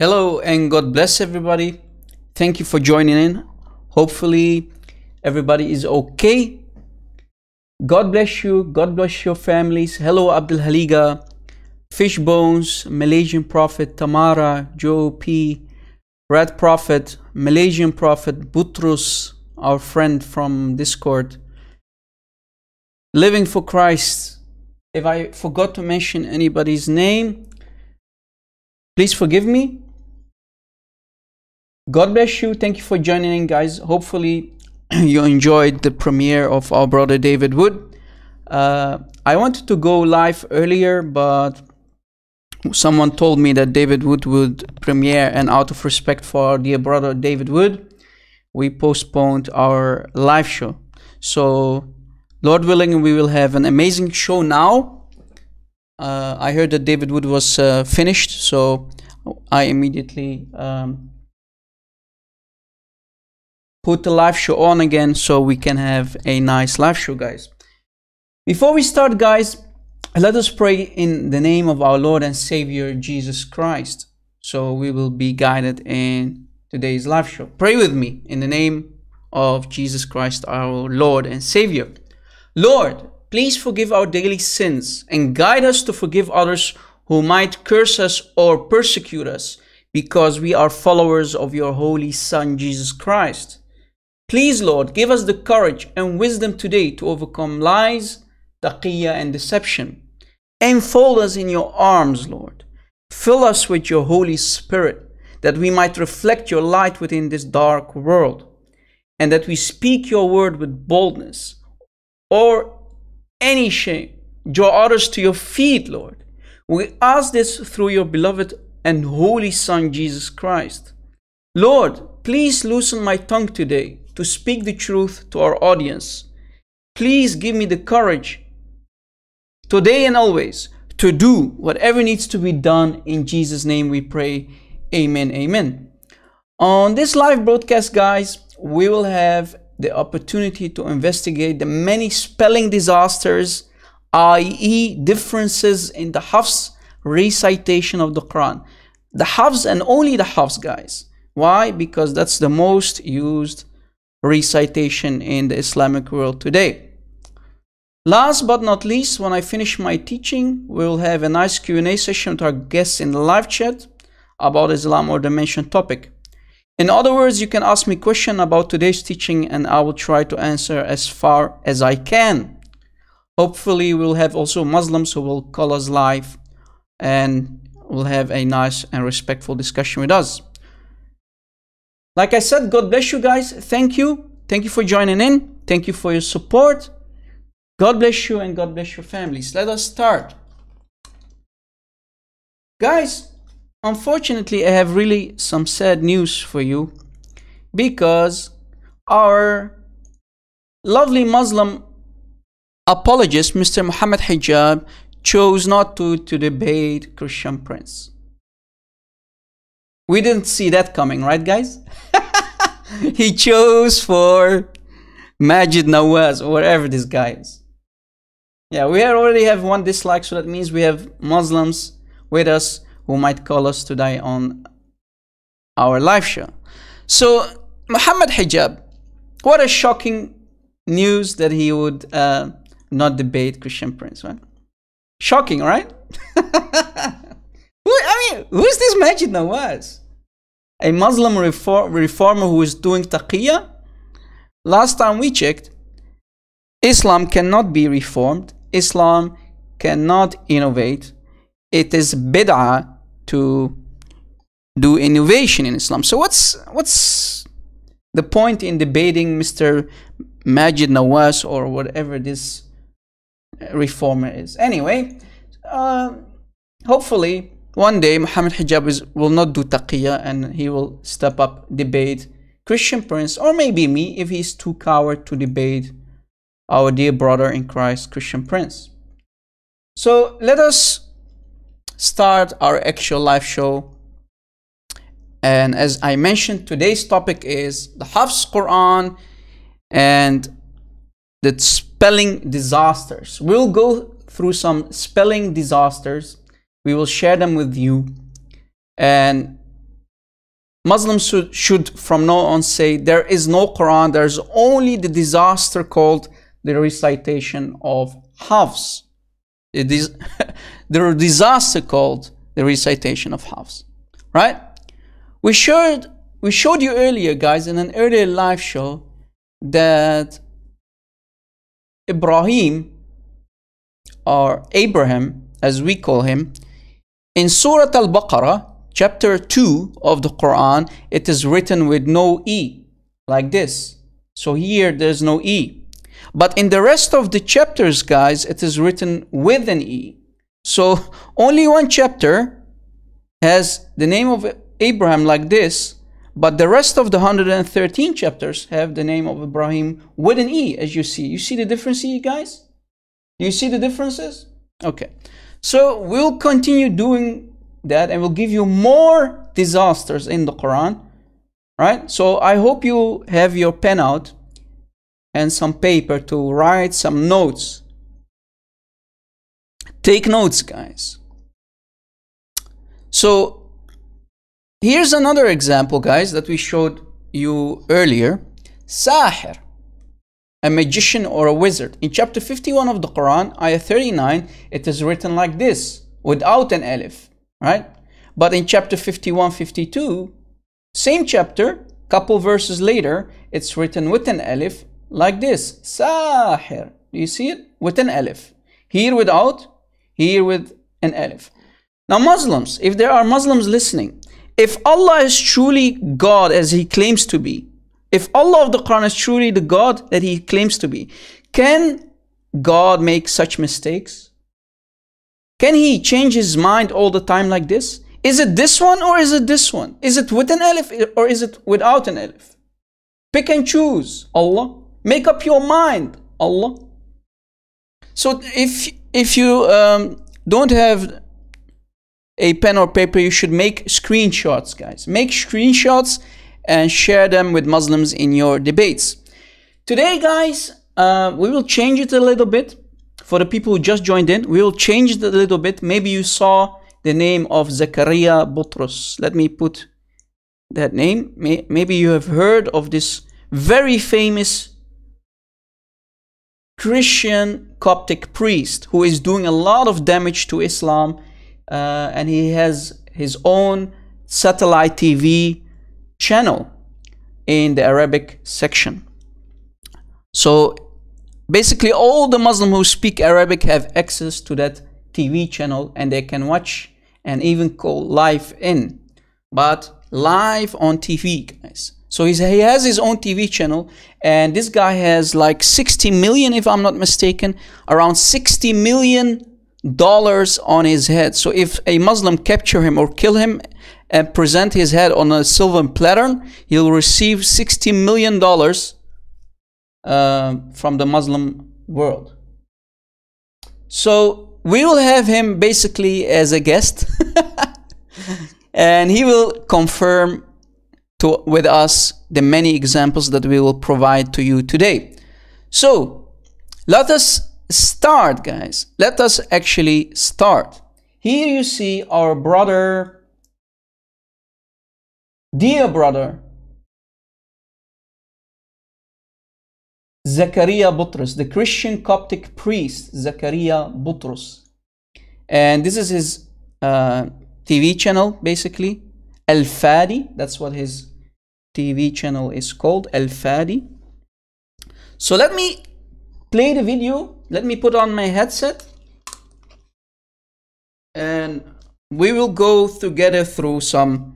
Hello and God bless everybody. Thank you for joining in. Hopefully, everybody is okay. God bless you. God bless your families. Hello, Abdul Haliga, Fishbones, Malaysian Prophet, Tamara, Joe P, Red Prophet, Malaysian Prophet, Butrus, our friend from Discord, Living for Christ. If I forgot to mention anybody's name, please forgive me. God bless you. Thank you for joining in, guys. Hopefully, you enjoyed the premiere of our brother David Wood. Uh, I wanted to go live earlier, but someone told me that David Wood would premiere, and out of respect for our dear brother David Wood, we postponed our live show. So, Lord willing, we will have an amazing show now. Uh, I heard that David Wood was uh, finished, so I immediately. Um, put the live show on again so we can have a nice live show, guys. Before we start, guys, let us pray in the name of our Lord and Savior Jesus Christ. So we will be guided in today's live show. Pray with me in the name of Jesus Christ, our Lord and Savior. Lord, please forgive our daily sins and guide us to forgive others who might curse us or persecute us because we are followers of your holy Son, Jesus Christ. Please, Lord, give us the courage and wisdom today to overcome lies, taqiyya, and deception. Enfold us in your arms, Lord. Fill us with your Holy Spirit, that we might reflect your light within this dark world, and that we speak your word with boldness or any shame. Draw others to your feet, Lord. We ask this through your beloved and holy Son, Jesus Christ. Lord, please loosen my tongue today to speak the truth to our audience. Please give me the courage today and always to do whatever needs to be done. In Jesus' name we pray. Amen. Amen. On this live broadcast, guys, we will have the opportunity to investigate the many spelling disasters, i.e., differences in the Hafs recitation of the Quran. The Hafs and only the Hafs, guys. Why? Because that's the most used recitation in the Islamic world today. Last but not least, when I finish my teaching, we'll have a nice Q&A session with our guests in the live chat about Islam or the mentioned topic. In other words, you can ask me question about today's teaching and I will try to answer as far as I can. Hopefully, we'll have also Muslims who will call us live and we'll have a nice and respectful discussion with us. Like I said, God bless you guys. Thank you. Thank you for joining in. Thank you for your support. God bless you and God bless your families. Let us start. Guys, unfortunately, I have really some sad news for you because our lovely Muslim apologist, Mr. Muhammad Hijab, chose not to, to debate Christian Prince. We didn't see that coming, right, guys? he chose for Maajid Nawaz, or whatever this guy is. Yeah, we already have one dislike, so that means we have Muslims with us who might call us today on our live show. So, Muhammad Hijab, what a shocking news that he would uh, not debate Christian Prince, right? Shocking, right? I mean, who's this Maajid Nawaz? A Muslim reform, reformer who is doing taqiyya? Last time we checked, Islam cannot be reformed. Islam cannot innovate. It is bid'ah to do innovation in Islam. So what's what's the point in debating Mr. Maajid Nawaz or whatever this reformer is? Anyway, uh, hopefully one day Muhammad Hijab is, will not do taqiyya and he will step up, debate Christian Prince, or maybe me if he's too coward to debate our dear brother in Christ, Christian Prince. So let us start our actual live show. And as I mentioned, today's topic is the Hafs Quran and the spelling disasters. We'll go through some spelling disasters we will share them with you. And Muslims should, should from now on say there is no Quran, there's only the disaster called the recitation of Hafs. It is the disaster called the recitation of Hafs. Right? We showed we showed you earlier, guys, in an earlier live show that Ibrahim or Abraham, as we call him, in Surah Al-Baqarah, chapter 2 of the Quran, it is written with no E, like this. So here there's no E. But in the rest of the chapters, guys, it is written with an E. So only one chapter has the name of Abraham like this, but the rest of the 113 chapters have the name of Ibrahim with an E, as you see. You see the difference here, guys? Do you see the differences? Okay. So we'll continue doing that and we'll give you more disasters in the Quran. Right? So I hope you have your pen out and some paper to write some notes. Take notes, guys. So here's another example, guys, that we showed you earlier. Sahir, a magician or a wizard. In chapter 51 of the Quran, ayah 39, it is written like this, without an alif, right? But in chapter 51, 52, same chapter, couple verses later, it's written with an alif like this. Sahir. Do you see it? With an alif. Here without, here with an alif. Now Muslims, if there are Muslims listening, if Allah is truly God as He claims to be, if Allah of the Quran is truly the God that He claims to be, can God make such mistakes? Can He change His mind all the time like this? Is it this one or is it this one? Is it with an alif or is it without an alif? Pick and choose, Allah. Make up your mind, Allah. So if if you um, don't have a pen or paper, you should make screenshots, guys. Make screenshots and share them with Muslims in your debates. Today, guys, uh, we will change it a little bit. For the people who just joined in, we will change it a little bit. Maybe you saw the name of Zakaria Butros. Let me put that name. Maybe you have heard of this very famous Christian Coptic priest who is doing a lot of damage to Islam uh, and he has his own satellite TV channel in the Arabic section. So basically all the Muslims who speak Arabic have access to that TV channel and they can watch and even call live in. But live on TV, guys. So he has his own TV channel, and this guy has like 60 million, if I'm not mistaken, around 60 million dollars on his head. So if a Muslim capture him or kill him and present his head on a silver platter, he'll receive 60 million dollars uh, from the Muslim world. So we will have him basically as a guest, and he will confirm to, with us the many examples that we will provide to you today. So let us start, guys. Let us actually start. Here you see our brother, dear brother, Zakaria Butros, the Christian Coptic priest, Zakaria Butros. And this is his uh, TV channel, basically. Al Fadi, that's what his TV channel is called, Al Fadi. So let me play the video. Let me put on my headset. And we will go together through some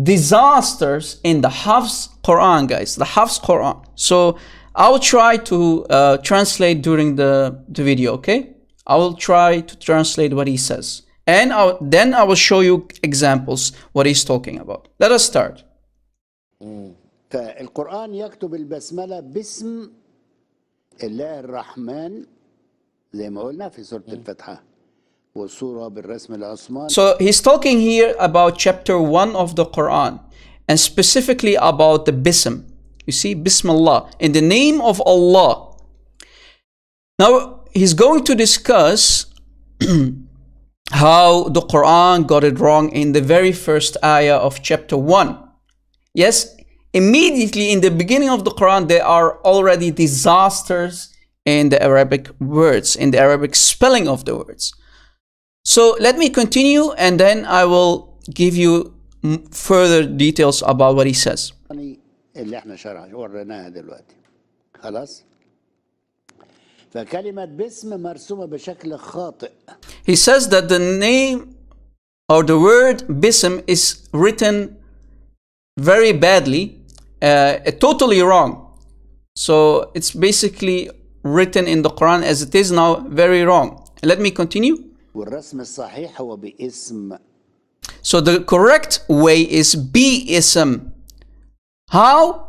disasters in the Hafs Quran, guys. The Hafs Quran. So I'll try to uh, translate during the, the video, okay? I will try to translate what he says. And I'll, then I will show you examples what he's talking about. Let us start. فالقرآن يكتب البسملة باسم الله الرحمن زي ما قلنا في سورة الفتحة والسورة بالرسم العثماني so he's talking here about chapter 1 of the Quran and specifically about the bism. You see, Bismillah, in the name of Allah. Now he's going to discuss how the Quran got it wrong in the very first ayah of chapter 1. Yes, immediately in the beginning of the Quran, there are already disasters in the Arabic words, in the Arabic spelling of the words. So let me continue and then I will give you further details about what he says. اللي احنا شرح وريناها دلوقتي خلاص فكلمة باسم مرسومة بشكل خاطئ He says that the name or the word bism is written very badly, uh, totally wrong. So it's basically written in the Quran as it is now very wrong. Let me continue. والرسم الصحيح هو باسم So the correct way is bi-ism. How?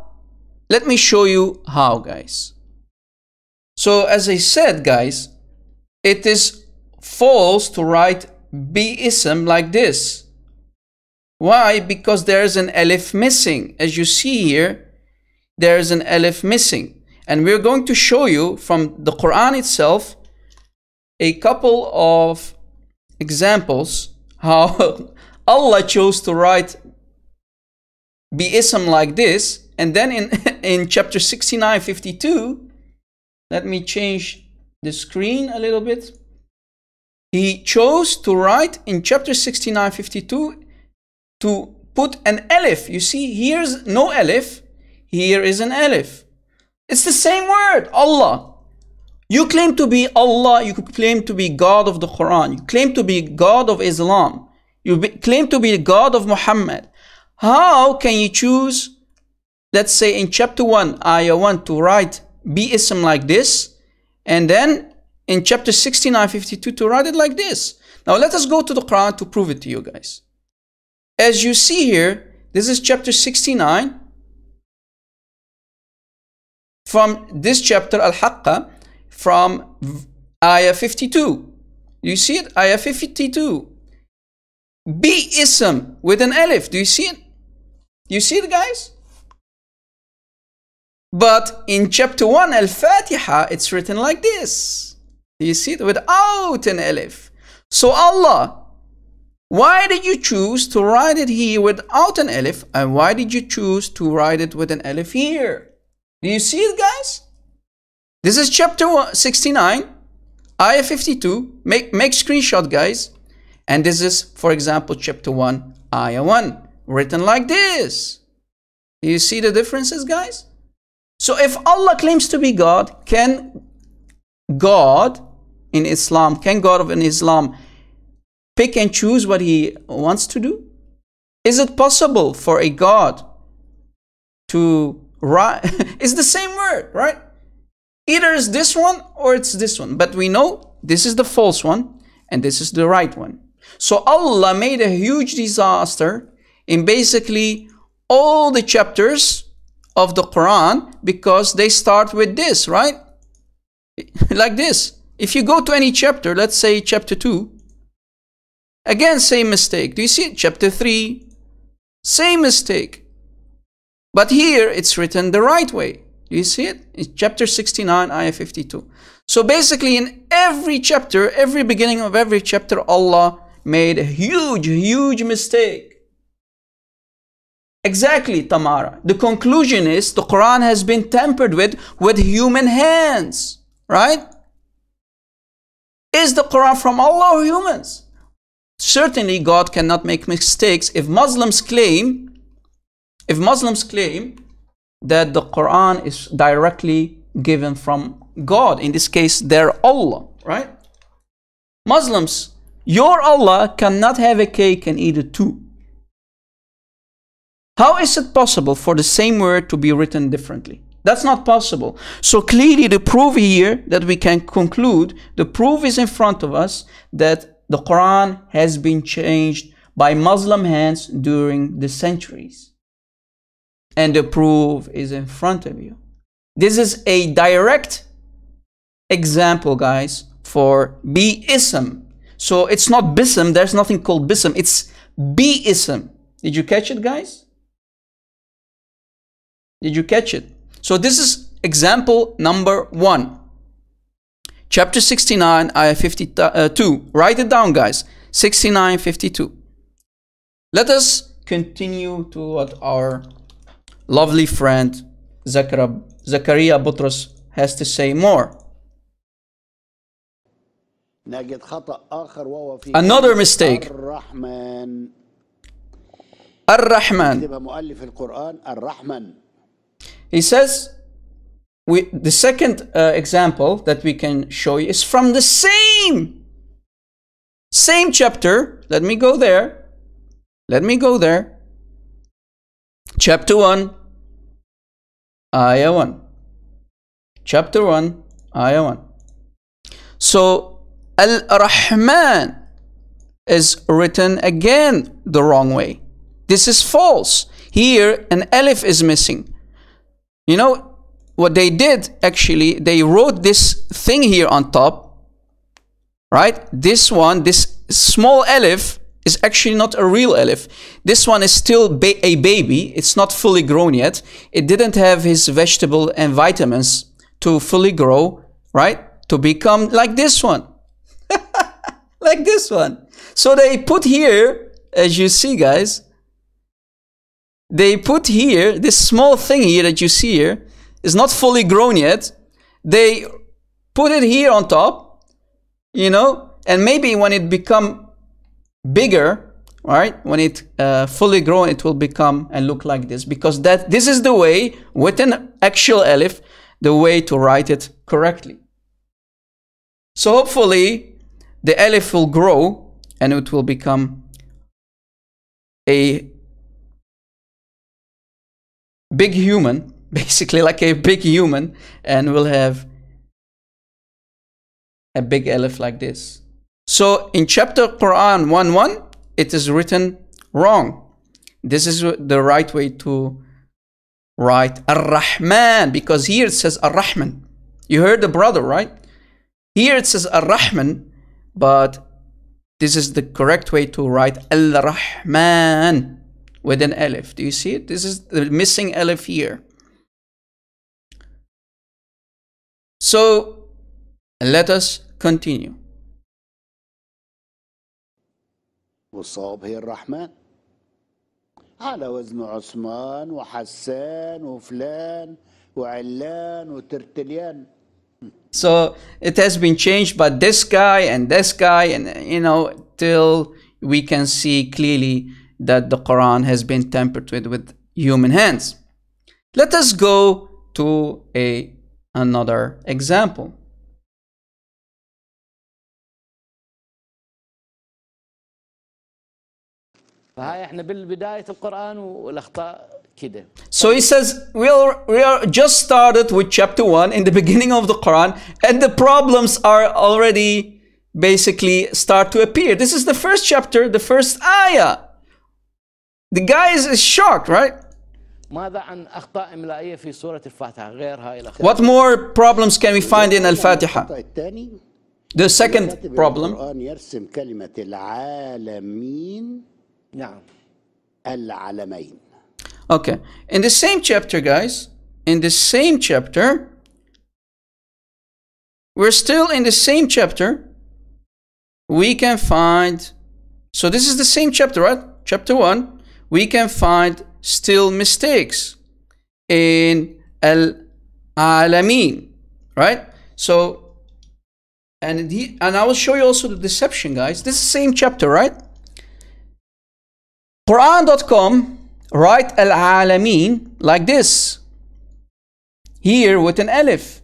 Let me show you how, guys. So as I said, guys, it is false to write bi-ism like this. Why? Because there's an alif missing. As you see here, there's an alif missing. And we're going to show you from the Quran itself a couple of examples how Allah chose to write bi-ism like this. And then in, in chapter 69, 52, let me change the screen a little bit. He chose to write in chapter 69, 52 to put an alif. You see, here's no alif. Here is an alif. It's the same word, Allah. You claim to be Allah, you claim to be God of the Quran, you claim to be God of Islam, you be, claim to be God of Muhammad. How can you choose, let's say in chapter 1, ayah 1, to write bi-ism like this, and then in chapter 69, 52 to write it like this? Now let us go to the Quran to prove it to you guys. As you see here, this is chapter 69. From this chapter, Al-Haqqa, from ayah 52. Do You see it? Ayah 52. Bi-ism with an alif. Do you see it? Do you see it, guys? But in chapter 1, Al-Fatiha, it's written like this. Do you see it? Without an alif. So Allah, why did you choose to write it here without an alif? And why did you choose to write it with an alif here? Do you see it, guys? This is chapter 69, ayah 52. Make, make screenshot, guys. And this is, for example, chapter 1, ayah 1, written like this. You see the differences, guys? So if Allah claims to be God, can God in Islam, can God of in Islam pick and choose what he wants to do? Is it possible for a God to write? it's the same word, right? Either it's this one or it's this one. But we know this is the false one and this is the right one. So Allah made a huge disaster in basically all the chapters of the Quran because they start with this, right? like this. If you go to any chapter, let's say chapter 2, again, same mistake. Do you see it? Chapter 3, same mistake. But here it's written the right way. Do you see it? It's chapter 69, ayah 52. So basically, in every chapter, every beginning of every chapter, Allah made a huge, huge mistake. Exactly, Tamara. The conclusion is the Quran has been tampered with with human hands, right? Is the Quran from Allah or humans? Certainly, God cannot make mistakes. If Muslims claim, if Muslims claim that the Quran is directly given from God, in this case, their Allah, right? Muslims, your Allah cannot have a cake and eat it too. How is it possible for the same word to be written differently? That's not possible. So clearly the proof here that we can conclude, the proof is in front of us that the Quran has been changed by Muslim hands during the centuries. And the proof is in front of you. This is a direct example, guys, for bi-ism. So it's not bism, there's nothing called bism, it's bi-ism. Did you catch it, guys? Did you catch it? So this is example number one. Chapter 69, ayah 52. Uh, Write it down, guys. 6952. Let us continue to what our lovely friend Zakaria, Butros has to say more. Another mistake. Ar-Rahman. He says, we, the second uh, example that we can show you is from the same, same chapter. Let me go there. Let me go there. Chapter 1, Ayah 1. Chapter 1, Ayah 1. So, Al-Rahman is written again the wrong way. This is false. Here, an alif is missing. You know what they did actually? They wrote this thing here on top, right? This one, this small alif, is actually not a real alif. This one is still ba- a baby. It's not fully grown yet. It didn't have his vegetable and vitamins to fully grow, right? To become like this one. like this one. So they put here, as you see, guys, they put here this small thing here that you see here is not fully grown yet. They put it here on top, you know, and maybe when it become bigger, right? When it uh, fully grown, it will become and look like this because that this is the way with an actual alif, the way to write it correctly. So hopefully the alif will grow and it will become a big human, basically like a big human, and we'll have a big alif like this. So in chapter Quran 1 1, it is written wrong. This is the right way to write Ar-Rahman because here it says Ar-Rahman. You heard the brother, right? Here it says Ar-Rahman, but this is the correct way to write Al-Rahman with an alif. Do you see it? This is the missing alif here. So let us continue. والصواب هي الرحمن على وزن عثمان وحسان وفلان وعلان وترتليان So it has been changed by this guy and this guy, and you know, till we can see clearly that the Quran has been tampered with with human hands. Let us go to a another example. فهاي احنا بالبدايه القران والاخطاء كده So he says we are, we are just started with chapter 1 in the beginning of the Quran and the problems are already basically start to appear. This is the first chapter, the first ayah. The guy is, is shocked, right? ماذا عن اخطاء املائيه في سوره الفاتحه غير هاي الاخطاء What more problems can we find in Al-Fatiha? الخطأ الثاني The second كاتب problem, القرآن يرسم كلمة العالمين نعم العالمين okay. In the same chapter, guys, in the same chapter, we're still in the same chapter. We can find, so this is the same chapter, right? Chapter 1. We can find still mistakes in Al-Alamin, right? So, and, he, and I will show you also the deception, guys. This is the same chapter, right? Quran.com write Al Alameen like this. Here with an alif,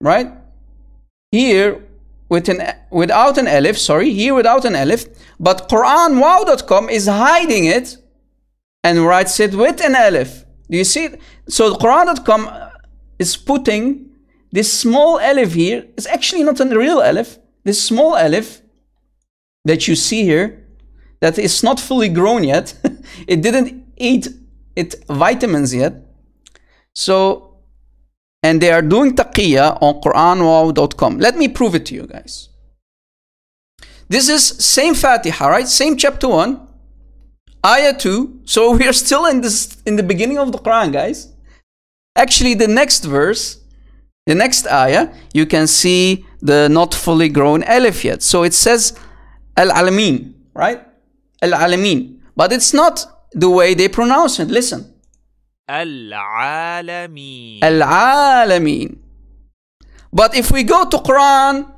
right? Here with an without an alif, sorry, here without an alif, but QuranWow.com is hiding it and writes it with an alif. Do you see it? So Quran.com is putting this small alif here. It's actually not a real alif. This small alif that you see here that is not fully grown yet. it didn't eat its vitamins yet. So, and they are doing taqiyya on QuranWow.com. Let me prove it to you guys. This is same Fatiha, right? Same chapter 1, ayah 2. So we are still in this in the beginning of the Quran, guys. Actually, the next verse, the next ayah, you can see the not fully grown alif yet. So it says Al-Alamin, right? Al-Alamin. But it's not the way they pronounce it. Listen. العالمين Al-Alamin. But if we go to Quran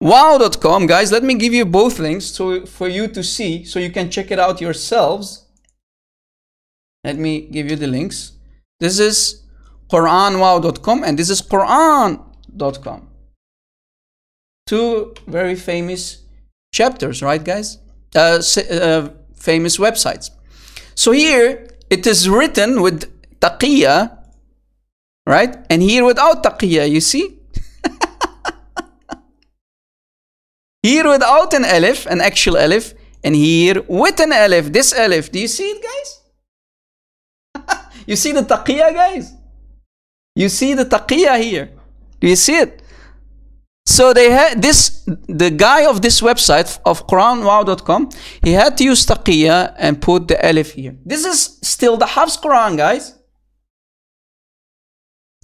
wow.com guys let me give you both links so for you to see so you can check it out yourselves let me give you the links this is quranwow.com and this is quran.com two very famous chapters right guys Uh, uh, famous websites so here it is written with taqiyya right and here without taqiyya you see Here without an alif, an actual alif, and here with an alif, this alif. Do you see it, guys? you see the taqiyya, guys? You see the taqiyya here. Do you see it? So they had this, the guy of this website of QuranWow.com, he had to use taqiyya and put the alif here. This is still the Hafs Quran, guys.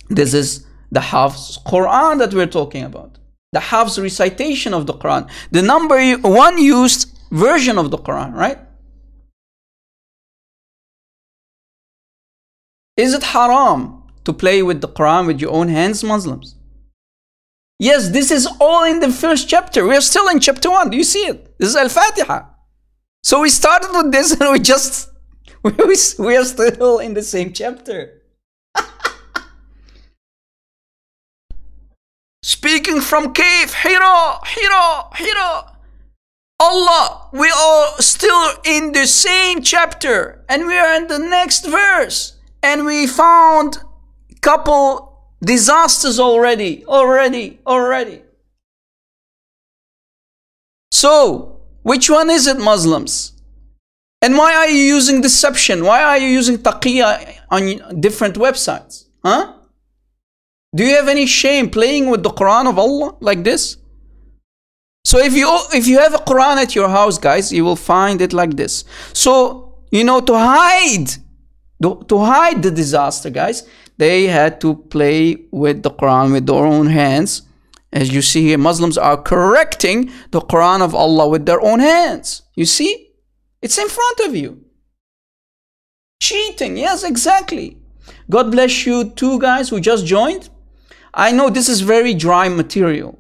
This is the Hafs Quran that we're talking about. The Hafs recitation of the Quran. The number one used version of the Quran, right? Is it haram to play with the Quran with your own hands, Muslims? Yes, this is all in the first chapter. We are still in chapter one. Do you see it? This is Al Fatiha. So we started with this and we just, we, we are still in the same chapter. Speaking from cave, Hira, Hira, Hira. Allah, we are still in the same chapter and we are in the next verse and we found couple disasters already, already, already. So, which one is it, Muslims? And why are you using deception? Why are you using taqiyya on different websites? Huh? Do you have any shame playing with the Quran of Allah like this? So if you if you have a Quran at your house, guys, you will find it like this. So you know to hide to hide the disaster, guys, they had to play with the Quran with their own hands. As you see here, Muslims are correcting the Quran of Allah with their own hands. You see? It's in front of you. Cheating, yes, exactly. God bless you, two guys who just joined. I know this is very dry material.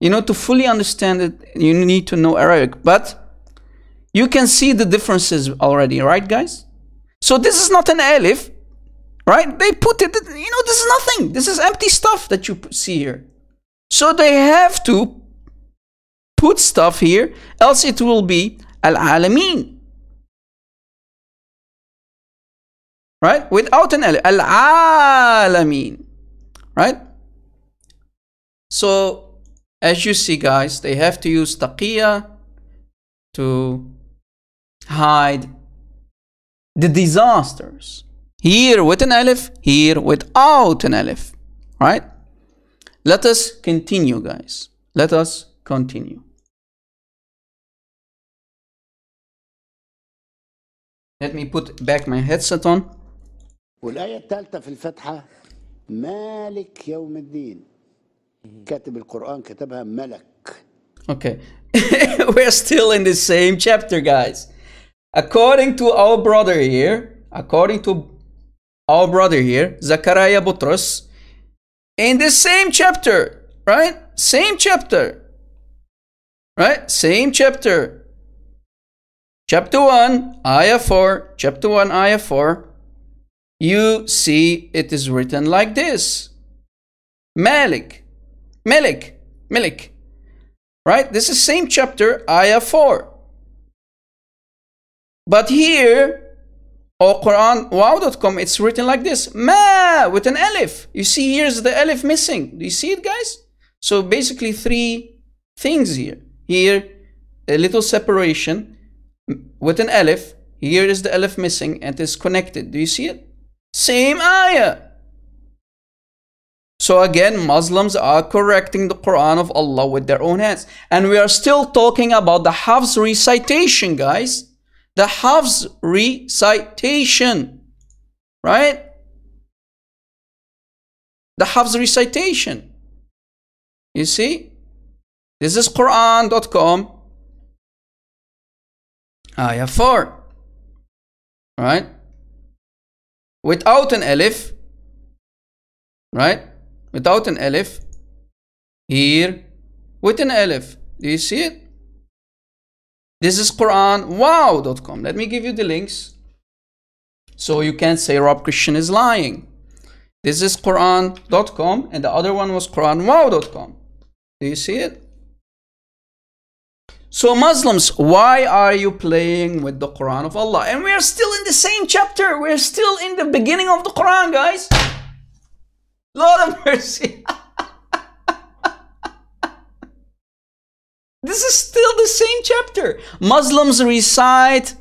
You know, to fully understand it, you need to know Arabic, but you can see the differences already, right, guys? So this is not an alif, right? They put it, you know, this is nothing. This is empty stuff that you see here. So they have to put stuff here, else it will be al-alamin. Right? Without an al-alamin. Right? So, as you see, guys, they have to use taqiyya to hide the disasters. Here with an alif, here without an alif. Right? Let us continue, guys. Let us continue. Let me put back my headset on. والآية الثالثة في الفتحة مالك يوم الدين كاتب القرآن كتبها ملك Okay. We're still in the same chapter, guys. According to our brother here, according to our brother here, Zakaria Butros, in the same chapter, right? Same chapter, right? Same chapter. Chapter 1, Ayah 4, chapter 1, Ayah 4, you see it is written like this Malik, Malik, Malik. Right? This is same chapter, Ayah 4. But here, or Quran wow.com, it's written like this Ma with an alif. You see, here's the alif missing. Do you see it, guys? So basically, three things here. Here, a little separation with an alif. Here is the alif missing and it's connected. Do you see it? Same ayah. So again, Muslims are correcting the Quran of Allah with their own hands. And we are still talking about the Hafs recitation, guys. The Hafs recitation. Right? The Hafs recitation. You see? This is Quran.com. Ayah 4. Right? Without an alif. Right? Without an alif. Here. With an alif. Do you see it? This is QuranWow.com. Let me give you the links. So you can't say Rob Christian is lying. This is Quran.com and the other one was QuranWow.com. Do you see it? So Muslims, why are you playing with the Quran of Allah? And we are still in the same chapter. We're still in the beginning of the Quran, guys. Lord of mercy. this is still the same chapter. Muslims recite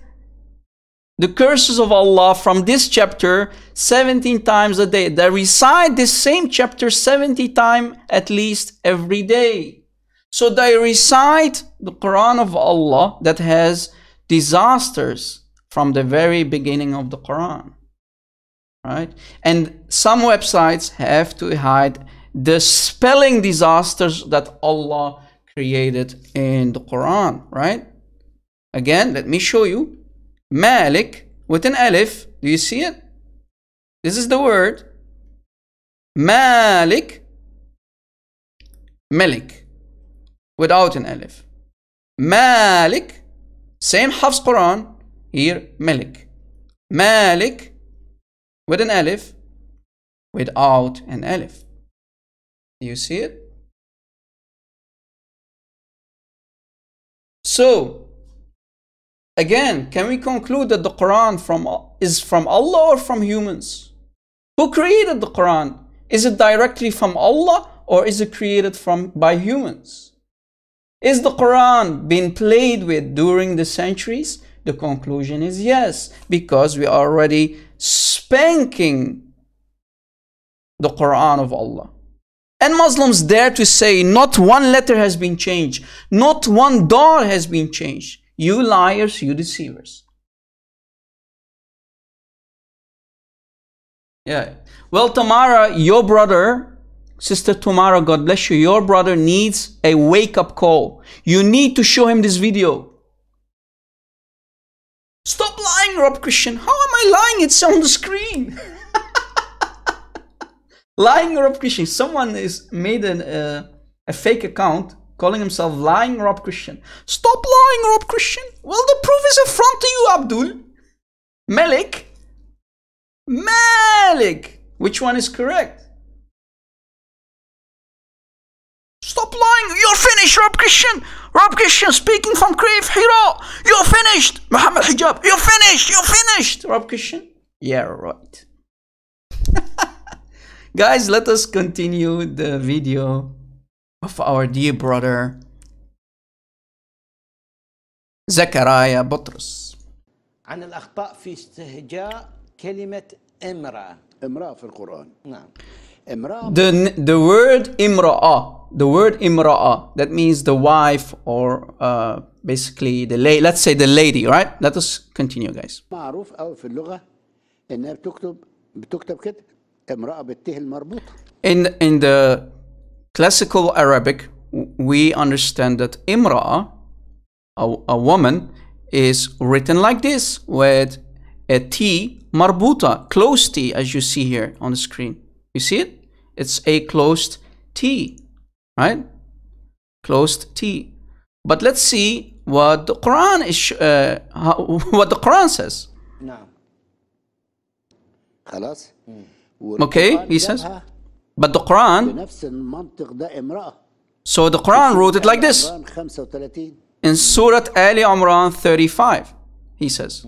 the curses of Allah from this chapter 17 times a day. They recite this same chapter 70 times at least every day. So they recite the Quran of Allah that has disasters from the very beginning of the Quran. Right? And some websites have to hide the spelling disasters that Allah created in the Quran, right? Again, let me show you. Malik with an alif. Do you see it? This is the word. Malik. Malik. Without an alif. Malik. Same Hafs Quran. Here, Malik. Malik. With an alif. Without an alif. Do you see it? So, Again, can we conclude that the Quran from, is from Allah or from humans? Who created the Quran? Is it directly from Allah or is it created from by humans? Is the Quran being played with during the centuries? The conclusion is yes, because we are already spanking the Quran of Allah. And Muslims dare to say not one letter has been changed, not one dot has been changed. You liars, you deceivers. Yeah. Well, Tamara, your brother, Sister Tamara, God bless you, your brother needs a wake up call. You need to show him this video. Stop lying, Rob Christian. How am I lying? It's on the screen. lying, Rob Christian. Someone is made an, uh, a fake account calling himself lying Rob Christian. Stop lying, Rob Christian. Well, the proof is in front of you, Abdul. Malik. Malik. Which one is correct? Stop lying. You're finished, Rob Christian. Rob Christian speaking from Crave Hira. You're finished. Muhammad Hijab. You're finished. You're finished. Rob Christian. Yeah, right. Guys, let us continue the video of our dear brother زكريا بطرس عن الأخطاء في استهجاء كلمة امرأة امرأة في القرآن نعم امرأة the, the word imra'a the word imra'a that means the wife or uh, basically the lady let's say the lady right let us continue guys معروف قوي في اللغة إنها بتكتب بتكتب كده امرأة بالته المربوطة in in the classical Arabic we understand that imra'a a, a woman is written like this with a T marbuta, closed T, as you see here on the screen. You see it? It's a closed T, right? Closed T. But let's see what the Quran is, sh- uh, how, what the Quran says. نعم خلاص Okay, he says. But the Quran, so the Quran wrote it like this in Surah Ali Imran 35, he says.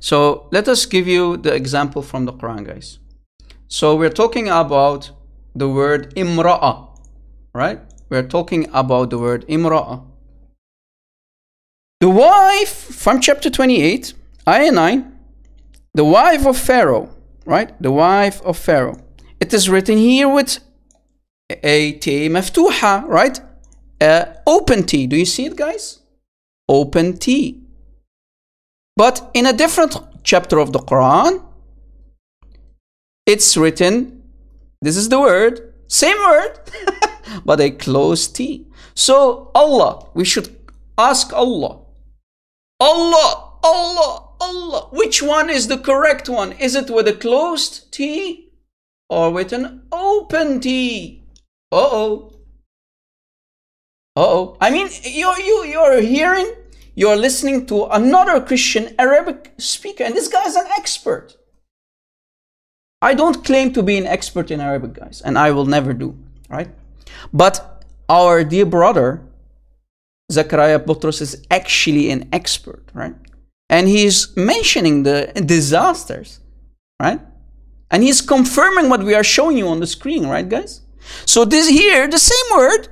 So let us give you the example from the Quran, guys. So we're talking about the word imra'a, right? We're talking about the word imra'a. The wife from chapter 28, ayah 9, the wife of Pharaoh, right? The wife of Pharaoh. It is written here with a T maftuha, right? Uh, open T. Do you see it, guys? Open T. But in a different chapter of the Quran, it's written This is the word, same word, but a closed T. So Allah, we should ask Allah. Allah, Allah, Allah. Which one is the correct one? Is it with a closed T or with an open T? Uh-oh. Uh-oh. I mean, you're, you, you're hearing, you're listening to another Christian Arabic speaker, and this guy is an expert. I don't claim to be an expert in Arabic, guys, and I will never do, right? But our dear brother, Zakaria Butros, is actually an expert, right? And he's mentioning the disasters, right? And he's confirming what we are showing you on the screen, right, guys? So this here, the same word,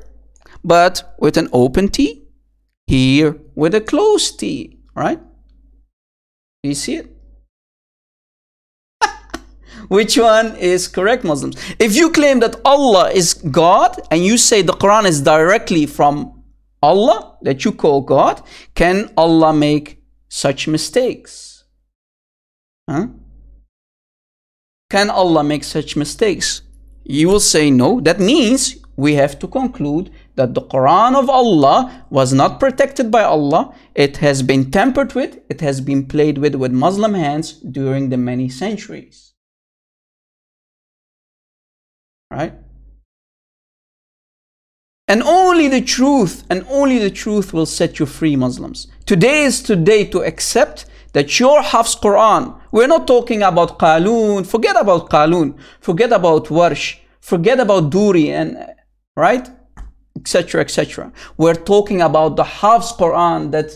but with an open T, here with a closed T, right? You see it? Which one is correct, Muslims? If you claim that Allah is God and you say the Quran is directly from Allah that you call God, can Allah make such mistakes? Huh? Can Allah make such mistakes? You will say no. That means we have to conclude that the Quran of Allah was not protected by Allah. It has been tampered with, it has been played with with Muslim hands during the many centuries. Right? And only the truth, and only the truth will set you free, Muslims. Today is today to accept that your Hafs Quran, we're not talking about Qalun, forget about Qalun, forget about Warsh, forget about Duri, and right? Etc. etc. We're talking about the Hafs Quran that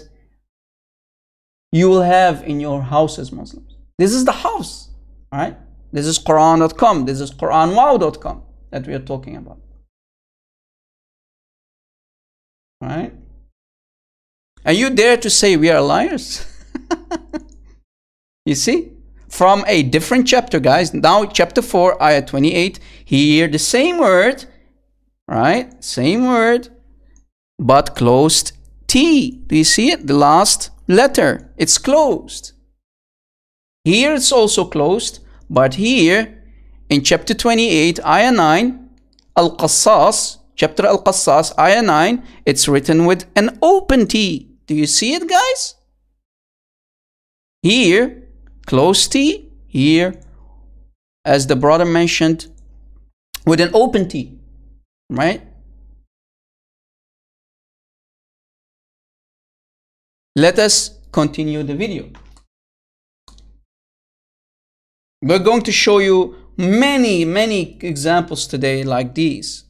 you will have in your houses, Muslims. This is the house, right? This is Quran.com, this is QuranWow.com that we are talking about. Right? Are you dare to say we are liars? you see? From a different chapter, guys. Now, chapter 4, ayah 28. Here, the same word, right? Same word, but closed T. Do you see it? The last letter. It's closed. Here, it's also closed, but here, in chapter 28, ayah 9, Al Qassas, chapter Al Qassas, ayah 9, it's written with an open T. Do you see it, guys? Here, closed T. Here, as the brother mentioned, with an open T. Right? Let us continue the video. We're going to show you many, many examples today like these.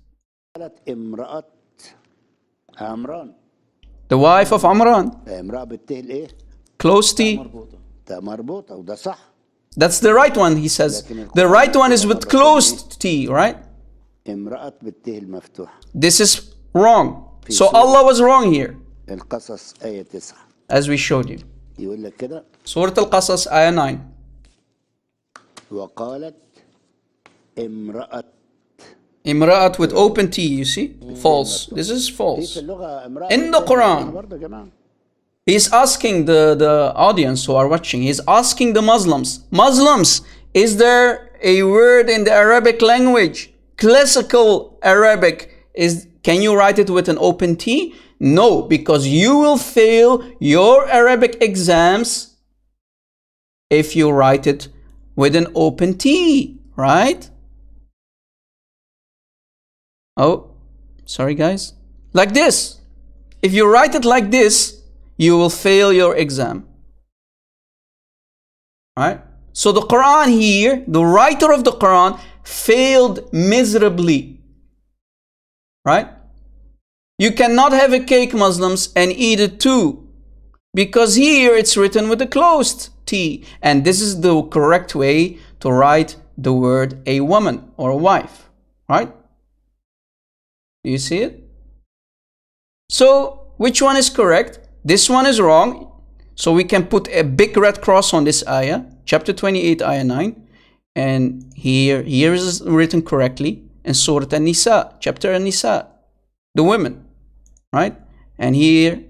The wife of Amran. Close T. That's the right one, he says. The right one is with closed T, right? This is wrong. So Allah was wrong here. As we showed you. Surah Al-Qasas, Ayah 9. وقالت امرأة Imra'at with open T, you see? False. This is في false. في اللغة امرأة In the Quran. برضه يا جماعة He's asking the, the audience who are watching, he's asking the Muslims, Muslims, is there a word in the Arabic language, classical Arabic, is can you write it with an open T? No, because you will fail your Arabic exams if you write it with an open T, right? Oh, sorry guys. Like this. If you write it like this, you will fail your exam. Right? So the Quran here, the writer of the Quran failed miserably. Right? You cannot have a cake, Muslims, and eat it too. Because here it's written with a closed T. And this is the correct way to write the word a woman or a wife. Right? Do you see it? So, which one is correct? This one is wrong. So we can put a big red cross on this ayah, chapter 28, ayah 9. And here, here is written correctly in Surah An-Nisa, chapter An-Nisa, the women, right? And here,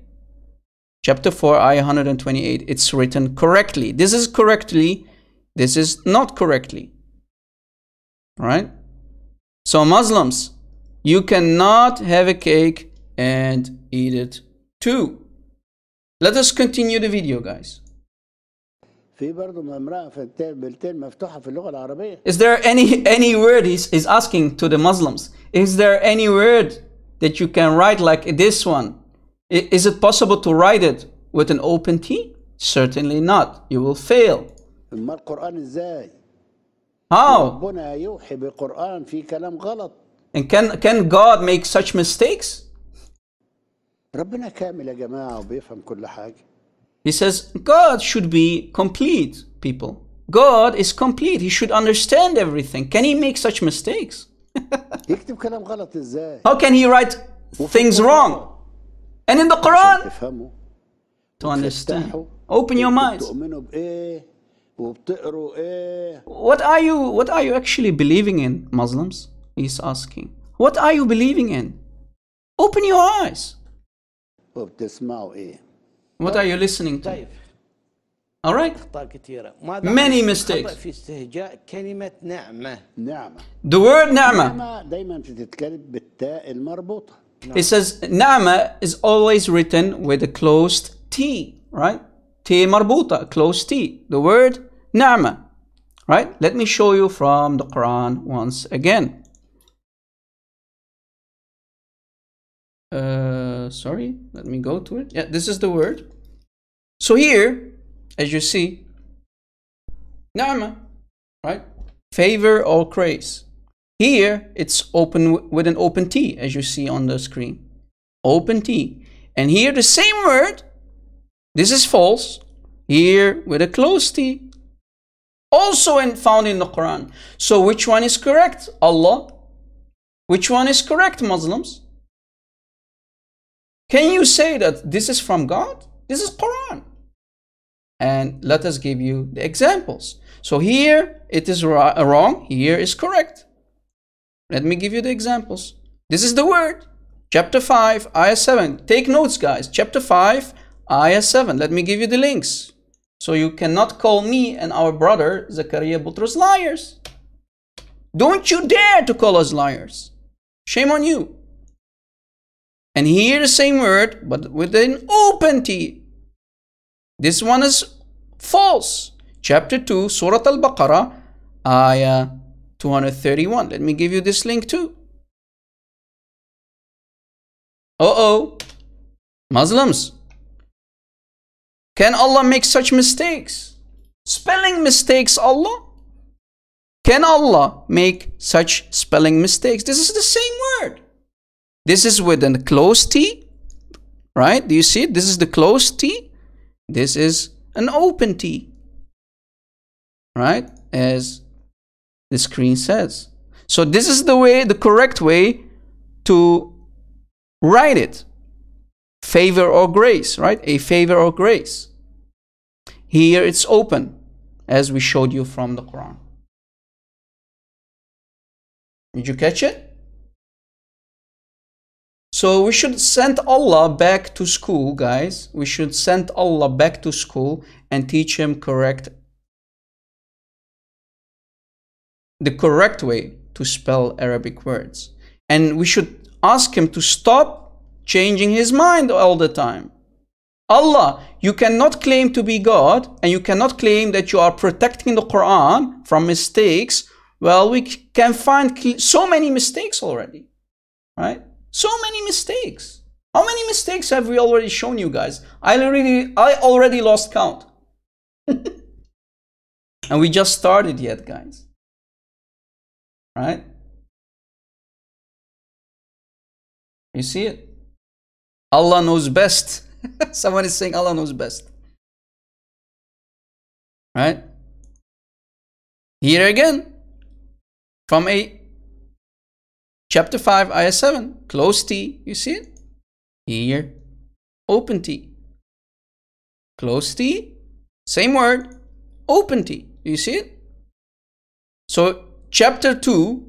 Chapter 4, I 128, it's written correctly. This is correctly, this is not correctly. Right? So Muslims, you cannot have a cake and eat it too. Let us continue the video, guys. Is there any any word he's, he's asking to the Muslims? Is there any word that you can write like this one? Is it possible to write it with an open T? Certainly not. You will fail. How? And can, can God make such mistakes? He says, God should be complete, people. God is complete. He should understand everything. Can he make such mistakes? How can he write things wrong? And in the Quran, تفهموا to understand. تفتحوا Open your minds. تؤمنوا بإيه وبتقروا إيه What are you what are you actually believing in, Muslims? He's asking. What are you believing in? Open your eyes. وبتسمعوا إيه What are you listening to? طيب All right? اخطاء كثيره ماذا Many عن mistakes. خطأ في استهجاء كلمه نعمه نعمة The word نعمة. no. It says Na'ma is always written with a closed T, right? T marbuta, closed T. The word Na'ma, right? Let me show you from the Quran once again. Uh, sorry, let me go to it. Yeah, this is the word. So here, as you see, Na'ma, right? Favor or grace. Here, it's open with an open T, as you see on the screen. Open T. And here, the same word. This is false. Here, with a closed T. Also in, found in the Quran. So, which one is correct? Allah. Which one is correct, Muslims? Can you say that this is from God? This is Quran. And let us give you the examples. So here it is wrong, here is correct. Let me give you the examples. This is the word. Chapter 5, ayah 7. Take notes, guys. Chapter 5, ayah 7. Let me give you the links. So you cannot call me and our brother Zakaria Butros liars. Don't you dare to call us liars. Shame on you. And here the same word, but with an open T. This one is false. Chapter 2, Surah Al Baqarah, ayah 231. Let me give you this link too. Uh oh. Muslims. Can Allah make such mistakes? Spelling mistakes, Allah? Can Allah make such spelling mistakes? This is the same word. This is with a closed T, right? Do you see it? This is the closed T. This is an open T, right? As the screen says. So this is the way, the correct way to write it. Favor or grace, right? A favor or grace. Here it's open, as we showed you from the Quran. Did you catch it? So we should send Allah back to school, guys. We should send Allah back to school and teach him correct the correct way to spell Arabic words. And we should ask him to stop changing his mind all the time. Allah, you cannot claim to be God and you cannot claim that you are protecting the Quran from mistakes. Well, we can find so many mistakes already, right? So many mistakes. How many mistakes have we already shown you guys? I already, I already lost count. and we just started yet, guys. Right? You see it? Allah knows best. Someone is saying Allah knows best. Right? Here again, from a chapter 5, ayah 7, close T, you see it? Here, open T. Close T, same word, open T. Do you see it? So, chapter 2,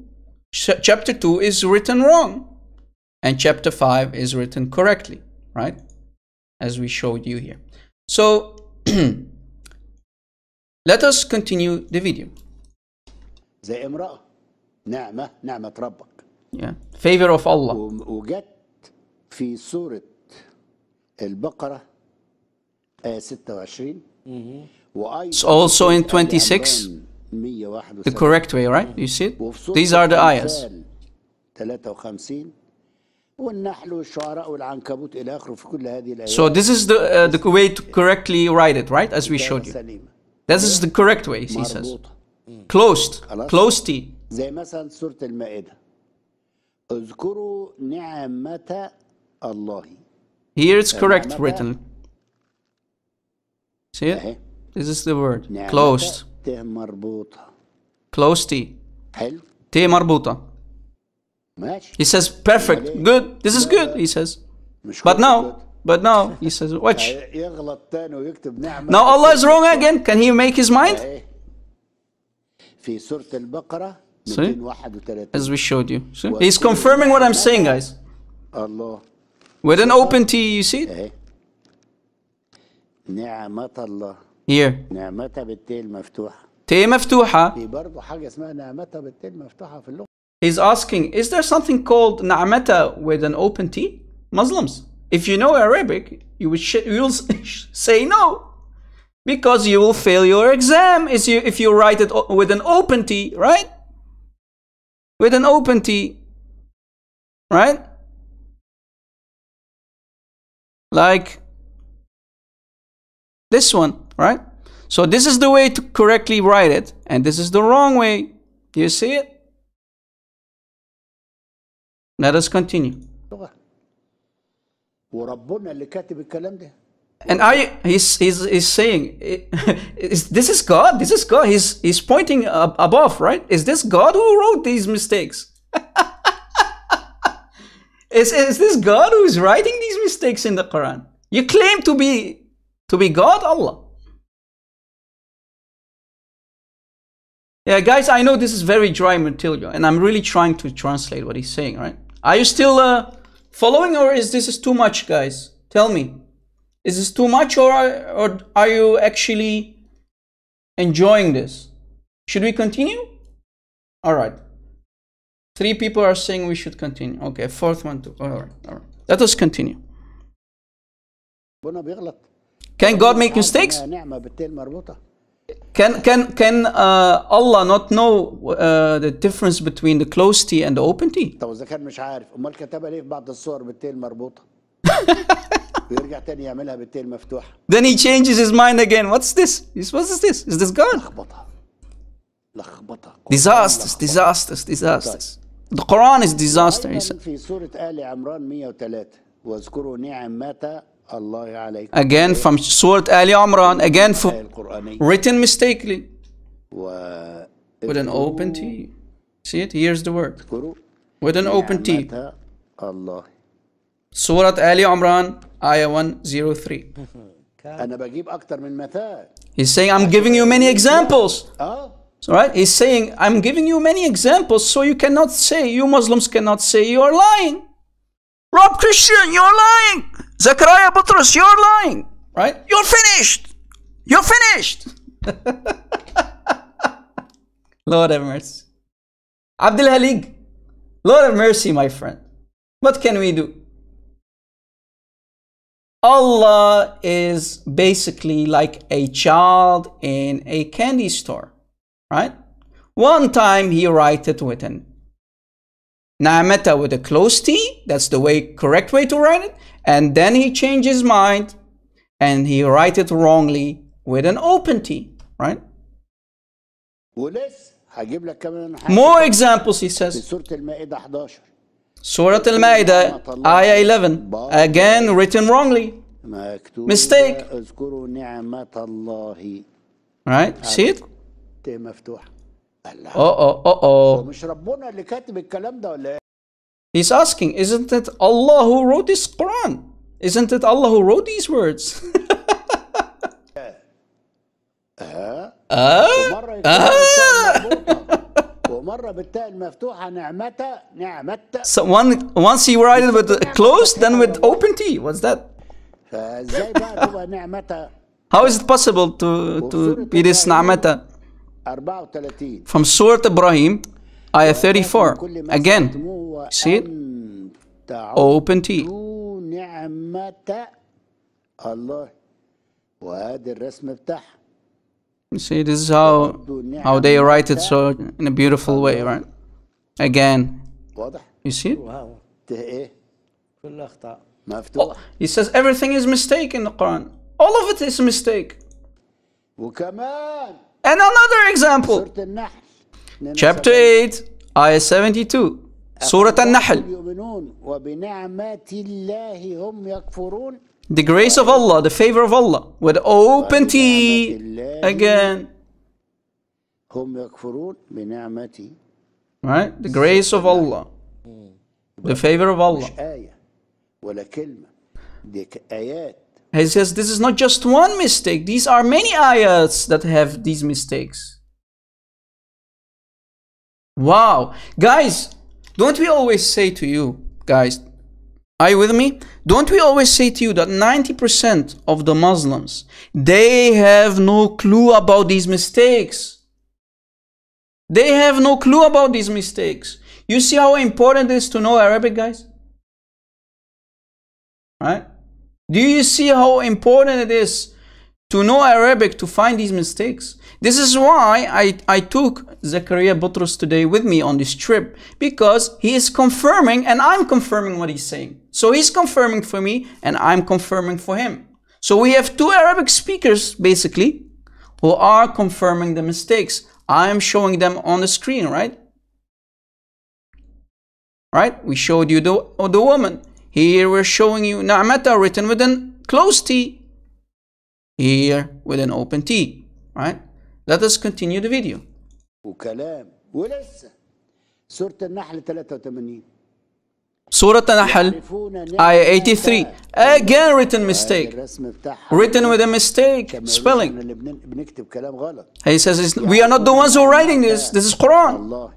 ch- chapter 2 is written wrong, and chapter 5 is written correctly, right? As we showed you here. So, let us continue the video. زي امرأة نعمة نعمة ربك Yeah. Favor of Allah. و- وجت في سورة البقرة آية 26 وأيضا It's also in آل 26, عمران 171 The correct way, right? You see it? وفي سورة These are the ayahs. الأنفال 53 والنحل والشعراء والعنكبوت إلى آخره في كل هذه الآيات So this is the uh, the way to correctly write it, right? As we showed you. سليمة This is the correct way, he says. مربوطة Closed. خلاص. Closed T. زي مثلا سورة المائدة اذكروا نعمة الله Here it's correct نعمة. written. See it? اهي This is the word. نعمة Closed. ت مربوطة Closed T. حلو T مربوطة. ماشي He says perfect. Good. This is good, he says. مش But كله now, but now, he says, watch. كده. يغلط تاني ويكتب نعمة Now Allah is wrong again. Can he make his mind? اهي في سورة البقرة See? 231 As we showed you. See? He's confirming what I'm saying, guys. الله With an open T, you see it? اهي نعمة الله Here. نعمة بالتاء المفتوحة T مفتوحة. في برضه حاجة اسمها نعمة بالتاء المفتوحة في اللغة He's asking, is there something called na'mata with an open T? Muslims, if you know Arabic, you would sh- you will s- say no. Because you will fail your exam if you, if you write it o- with an open T, right? With an open T, right? Like this one, right? So this is the way to correctly write it, and this is the wrong way. Do you see it? Let us continue. And I, he's, he's, he's saying, is, this is God, this is God. He's, he's pointing ab above, right? Is this God who wrote these mistakes? is, is this God who is writing these mistakes in the Quran? You claim to be, to be God, Allah. Yeah, guys, I know this is very dry material, and I'm really trying to translate what he's saying, right? Are you still uh, following, or is this is too much, guys? Tell me. Is this too much, or are, or are you actually enjoying this? Should we continue? All right. Three people are saying we should continue. Okay, fourth one too. All right, all right. Let us continue. Can God make mistakes? اسمها نعمة بالتاء المربوطة Can can can uh, Allah not know uh, the difference between the closed T and the open T? طب اذا كان مش عارف امال كتبها ليه في بعض الصور بالتاء المربوطة ويرجع تاني يعملها بالتاء المفتوحة Then he changes his mind again. What's this? Is- What is this? Is this God? لخبطة لخبطة Disasters, disasters, disasters. The Quran is disaster. He أيضاً said. في سورة آل عمران 103 واذكروا نعمة الله عليكم Again from Surah Ali Imran, again written mistakenly with an open T. See it? Here's the word. With an open T. Surah Ali Imran, Ayah 103. He's saying, I'm giving you many examples. So, right? He's saying, I'm giving you many examples, so you cannot say, you Muslims cannot say you are lying. Rob Christian, you're lying. Zakaria Butros, you're lying. Right? You're finished. You're finished. Lord have mercy. Abdul Halig, Lord have mercy, my friend. What can we do? Allah is basically like a child in a candy store, right? One time he write it with an Na'mata with a closed T, that's the way correct way to write it, and then he changed his mind and he write it wrongly with an open T, right? More examples, he says. Surah Al-Ma'idah, Ayah 11, again written wrongly. Mistake. Right? See it? Uh-oh, uh-oh. He's asking, isn't it Allah who wrote this Quran? Isn't it Allah who wrote these words? ومرة يكتب بالتاء المربوطة ومرة بالتاء المفتوحة نعمة نعمة so one once he write it with closed, then with open T. What's that? فازاي بقى تبقى نعمة How is it possible to to be this na'mata 34 from Surah Ibrahim, Ayah 34. Again, see it? Open T. You see, this is how, how they write it so in a beautiful way, right? Again. You see it? Oh, he says everything is mistake in the Quran. All of it is a mistake. And another example. Chapter 8, Ayah 72, Surah An-Nahl. The grace of Allah, the favor of Allah, with open T again. Right? The grace of Allah, the favor of Allah. He says this is not just one mistake, these are many ayats that have these mistakes. Wow. Guys, don't we always say to you, guys, are you with me? Don't we always say to you that 90% of the Muslims, they have no clue about these mistakes. They have no clue about these mistakes. You see how important it is to know Arabic, guys? Right? Do you see how important it is to know Arabic to find these mistakes? This is why I, I took Zakaria Butros today with me on this trip because he is confirming and I'm confirming what he's saying. So he's confirming for me and I'm confirming for him. So we have two Arabic speakers basically who are confirming the mistakes. I am showing them on the screen, right? Right? We showed you the, the woman. Here we're showing you Na'mata written with an closed T. Here with an open T. Right? Let us continue the video. وكلام ولسه سورة النحل 83 Surah An-Nahl, يعرفون ayah 83. Again written هذا mistake. الرسم بتاعها Written with a mistake, كما يقولش spelling. إحنا اللي بن- بنكتب كلام غلط He says, it's- we are not the ones who are writing this. This is Quran. الله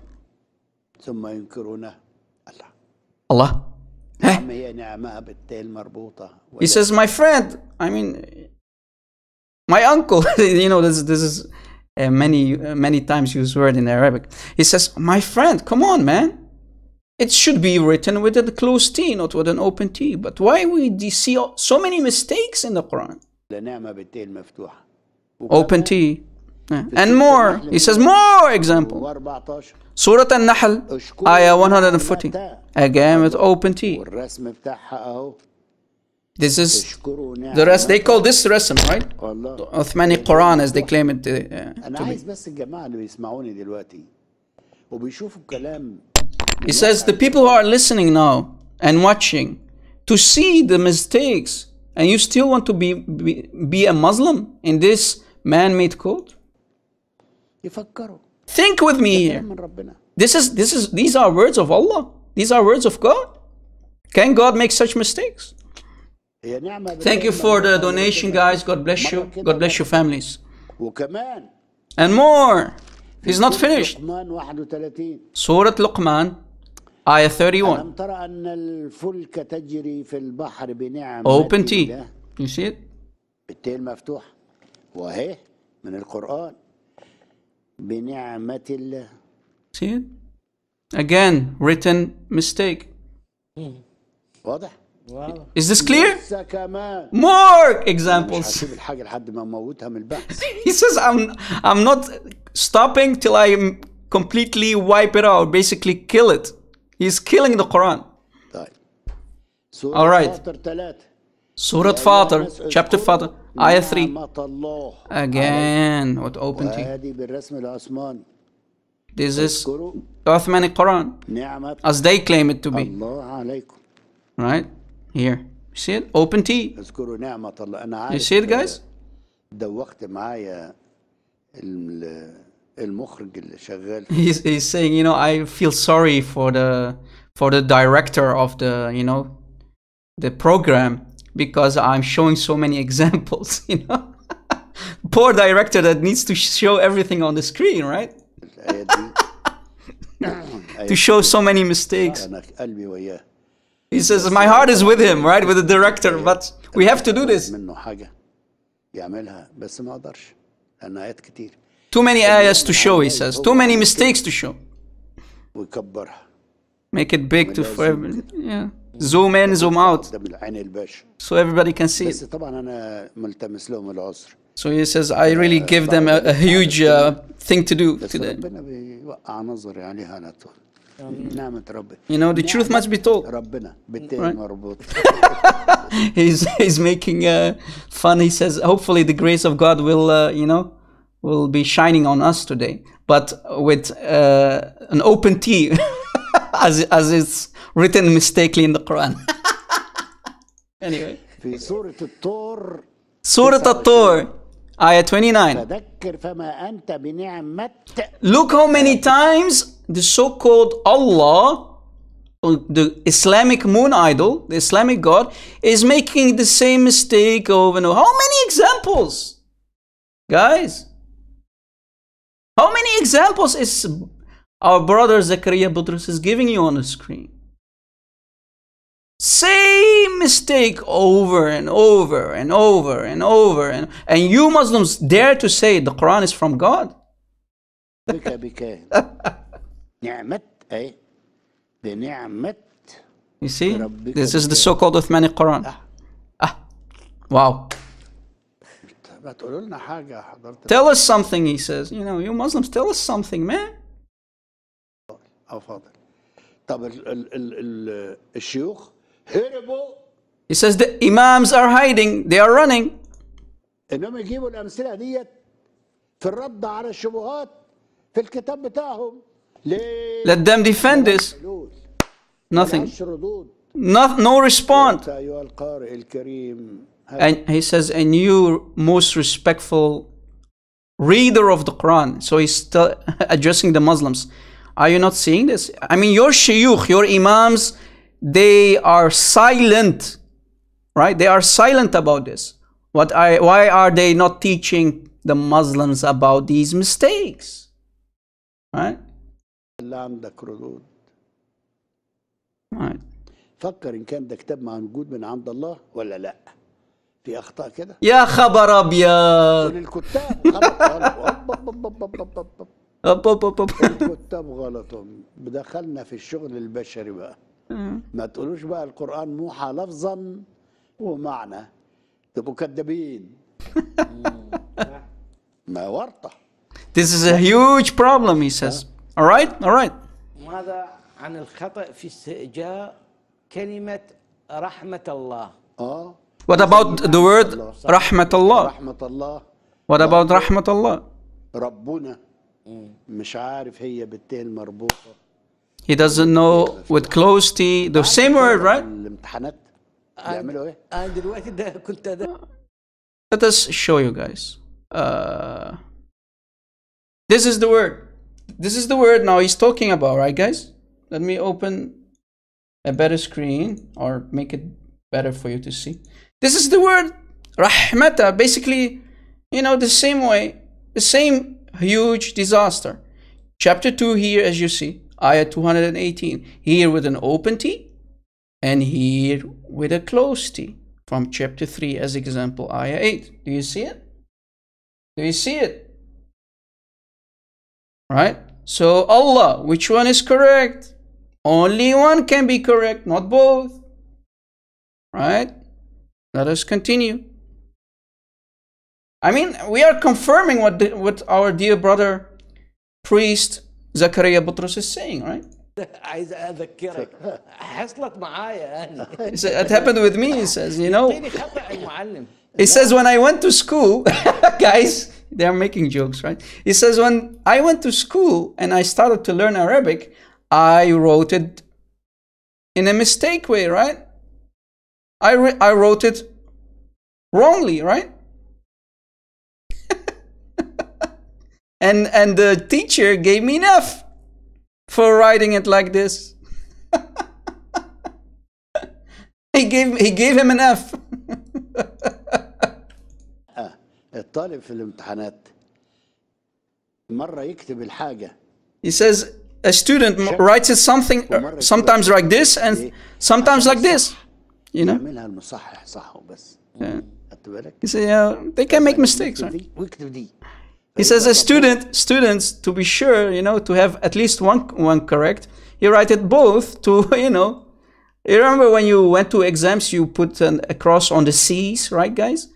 ثم ينكرونه الله Allah. نعم هي نعمها بالتاء المربوطة He says, my friend, I mean, my uncle, you know, this, this is uh, many uh, many times used word in Arabic. He says, "My friend, come on, man." It should be written with a closed T, not with an open T. But why we see so many mistakes in the Quran? Open T. Yeah. And more. He says more example. Surah An-Nahl, Ayah 140. Again with open T. This is the rest. They call this Rasm, right? The Uthmani Quran, as they claim it uh, uh to be. He says the people who are listening now and watching to see the mistakes, and you still want to be be, be a Muslim in this man-made code. Think with me here. This is this is these are words of Allah. These are words of God. Can God make such mistakes? هي نعمة Thank you for the donation, guys. God bless you. God bless your families. وكمان And more. He's not finished. لقمان 31 Surah Luqman, ayah 31. ألم ترى أن الفلك تجري في البحر بنعمة Open T. الله You see it? بالتاء المفتوحة وأهي من القرآن بنعمة الله See it? Again, written mistake. واضح؟ wow. Is this clear? More examples. he says, I'm, I'm not stopping till I completely wipe it out, basically kill it. He's killing the Quran. All right. Surat Fatir, chapter Fatir, ayah 3. Again, what open to This is Uthmanic Quran, as they claim it to be. Right? Here. See it? Open T. اذكروا نعمة الله أنا You عارف see it, guys? دوخت معايا ال- المخرج اللي شغال He's, he's saying, you know, I feel sorry for the for the director of the, you know, the program because I'm showing so many examples, you know. Poor director that needs to show everything on the screen, right? الآيات دي To show so many mistakes. he says, My heart is with him, right? With the director, but we have to do this. Too many ayahs to show, he says. Too many mistakes to show. Make it big to for everybody. Yeah. Zoom in, zoom out. So everybody can see it. So he says, I really give them a, a huge uh, thing to do today. ربنا بيوقع نظري عليها على طول نعمة ربنا You know, the truth must be told. ربنا بالتالي Right. مربوط he's he's making uh, fun. He says, hopefully the grace of God will, uh, you know, will be shining on us today, but with uh, an open T, as as it's written mistakenly in the Quran. anyway, في سورة الطور Surah At-Tur, Ayah 29. Look how many times the so-called Allah, the Islamic moon idol, the Islamic God, is making the same mistake over and over. How many examples? Guys, how many examples is our brother Zakaria Butros is giving you on the screen? Same mistake over and over and over and over and and you Muslims dare to say the Quran is from God? بك بكاهن نعمة أي بنعمة You see, ربك this is the بكاهن. so-called Uthmanic Quran. Ah, wow. ما تقولوا لنا حاجة حضرتك Tell us something, he says. You know, you Muslims, tell us something, man. أو فاضل طب ال ال ال ال الشيوخ هربوا he says the Imams are hiding, they are running. Let them defend this. Nothing. No, no response. And he says, and you most respectful reader of the Quran. So he's still addressing the Muslims. Are you not seeing this? I mean, your shayukh, your imams, they are silent, right? They are silent about this. What I, why are they not teaching the Muslims about these mistakes? Right? اللي عندك ردود Right. فكر ان كان ده كتاب موجود من عند الله ولا لا في اخطاء كده يا خبر ابيض الكتاب غلط أوب- أوب- أوب- أوب- أوب- أوب. أب أب أب أب. الكتاب غلط دخلنا في الشغل البشري بقى ما تقولوش بقى القرآن موحى لفظا ومعنى. تبقوا كدابين. ما ورطة. This is a huge problem, he says. All right, all right. ماذا عن الخطأ في استئجاء كلمة رحمة الله؟ آه. What about the word rahmatullah? رحمة الله? What about rahmatullah? ربنا. مش عارف هي بالتاء المربوطة. He doesn't know with closed to the same word, right? Let us show you guys. Uh, this is the word. This is the word now he's talking about, right guys? Let me open a better screen or make it better for you to see. This is the word rahmata, basically, you know, the same way, the same huge disaster. Chapter 2 here, as you see, ayah 218. Here with an open T and here with a closed T from chapter 3 as example ayah 8 do you see it? Do you see it? Right? So allah which one is correct? Only one can be correct not both. Right? Let us continue. I mean we are confirming what the, what our dear brother priest zachariah butros is saying right عايز اذكرك حصلت معايا انا He said, it happened with me he says you know اعطيني خطأ المعلم He says when I went to school, guys, they're making jokes, right? He says when I went to school and I started to learn Arabic, I wrote it in a mistake way, right? I re- I wrote it wrongly, right? and and the teacher gave me an F for writing it like this. he gave he gave him an F. الطالب في الامتحانات مرة يكتب الحاجة He says a student m- writes it something uh, sometimes like this and sometimes like this. You know? يعملها المصحح صح وبس Yeah. خدت بالك؟ You say, yeah, they can make mistakes, واكتب right? He says a student, students, to be sure, you know, to have at least one one correct. You write it both to, you know, you remember when you went to exams, you put an, a cross on the C's, right, guys?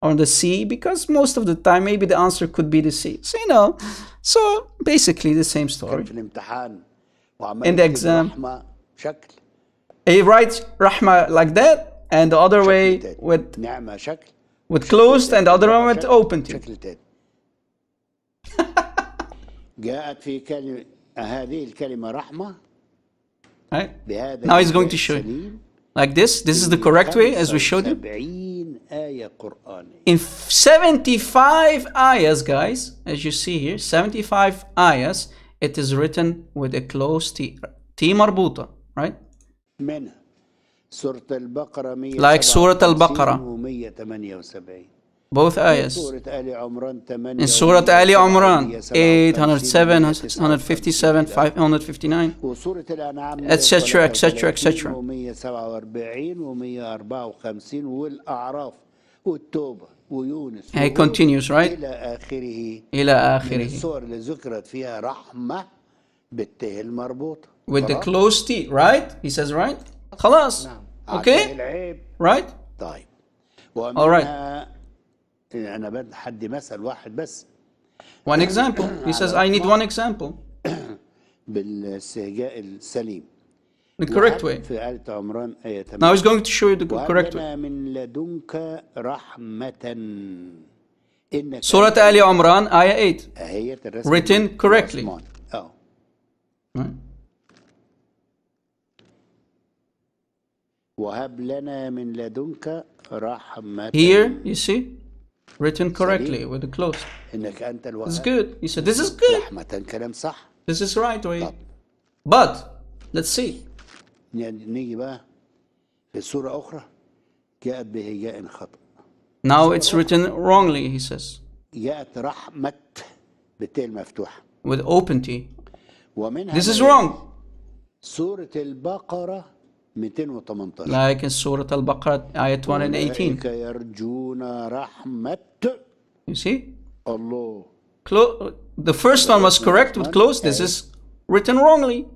On the C, because most of the time, maybe the answer could be the C. So, you know, so basically the same story. In the exam, he writes Rahma like that, and the other way with, with closed, and the other one with open. جاءت في كلمة هذه الكلمة رحمة Right? بهذا Now he's going الإنجاز to show you. السليم Like this. This is the correct way as we showed you. 75 آية قرآنية In 75 ayahs, guys, as you see here, 75 ayahs, it is written with a closed T. T مربوطة, right? منها سورة البقرة 100 Like سورة البقرة. و 178 Both ayahs. سورة آل عمران 8 In Surah Ali Imran, 807, 157, 559. وسورة الأنعام etc., etc., etc. و147 و154 والأعراف والتوبة ويونس He وهود continues, right? إلى آخره إلى من آخره. الصور اللي ذكرت فيها رحمة بالته المربوطة With the خلاص؟ closed T, right? He says, right? خلاص. عشان Okay? العيب Right? طيب All ومنها One example. He says, I need one example. the correct way. Now he's going to show you the correct way. Surah Ali Imran, Ayah 8. Written correctly. Right. Here, you see, written correctly with the closed. It's good. He said, This is good. This is right way. But let's see. Now it's written wrongly, he says. With open T. This is wrong. سورة البقرة 218 Like in Surah Al-Baqarah, ayah 218. أولئك يرجون رحمة You see? Clo- the first one was correct with close. This is written wrongly.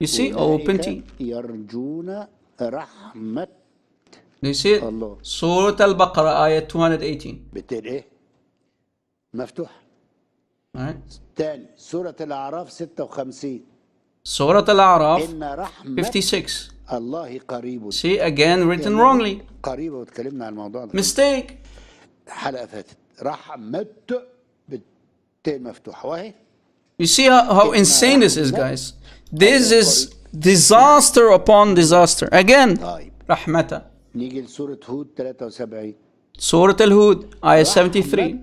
You see? Open T. أولئك يرجون رحمة Do you see it? الله Surah Al-Baqarah, ayah 218. بالتاء إيه مفتوح Alright? تاني سورة الأعراف 56 Surah Al-A'raf, إن رحمة 56. See again written wrongly. Mistake. You see how, how insane this is, guys. This is disaster upon disaster. Again, rahmata. Surah Al-Hud, Ayah 73.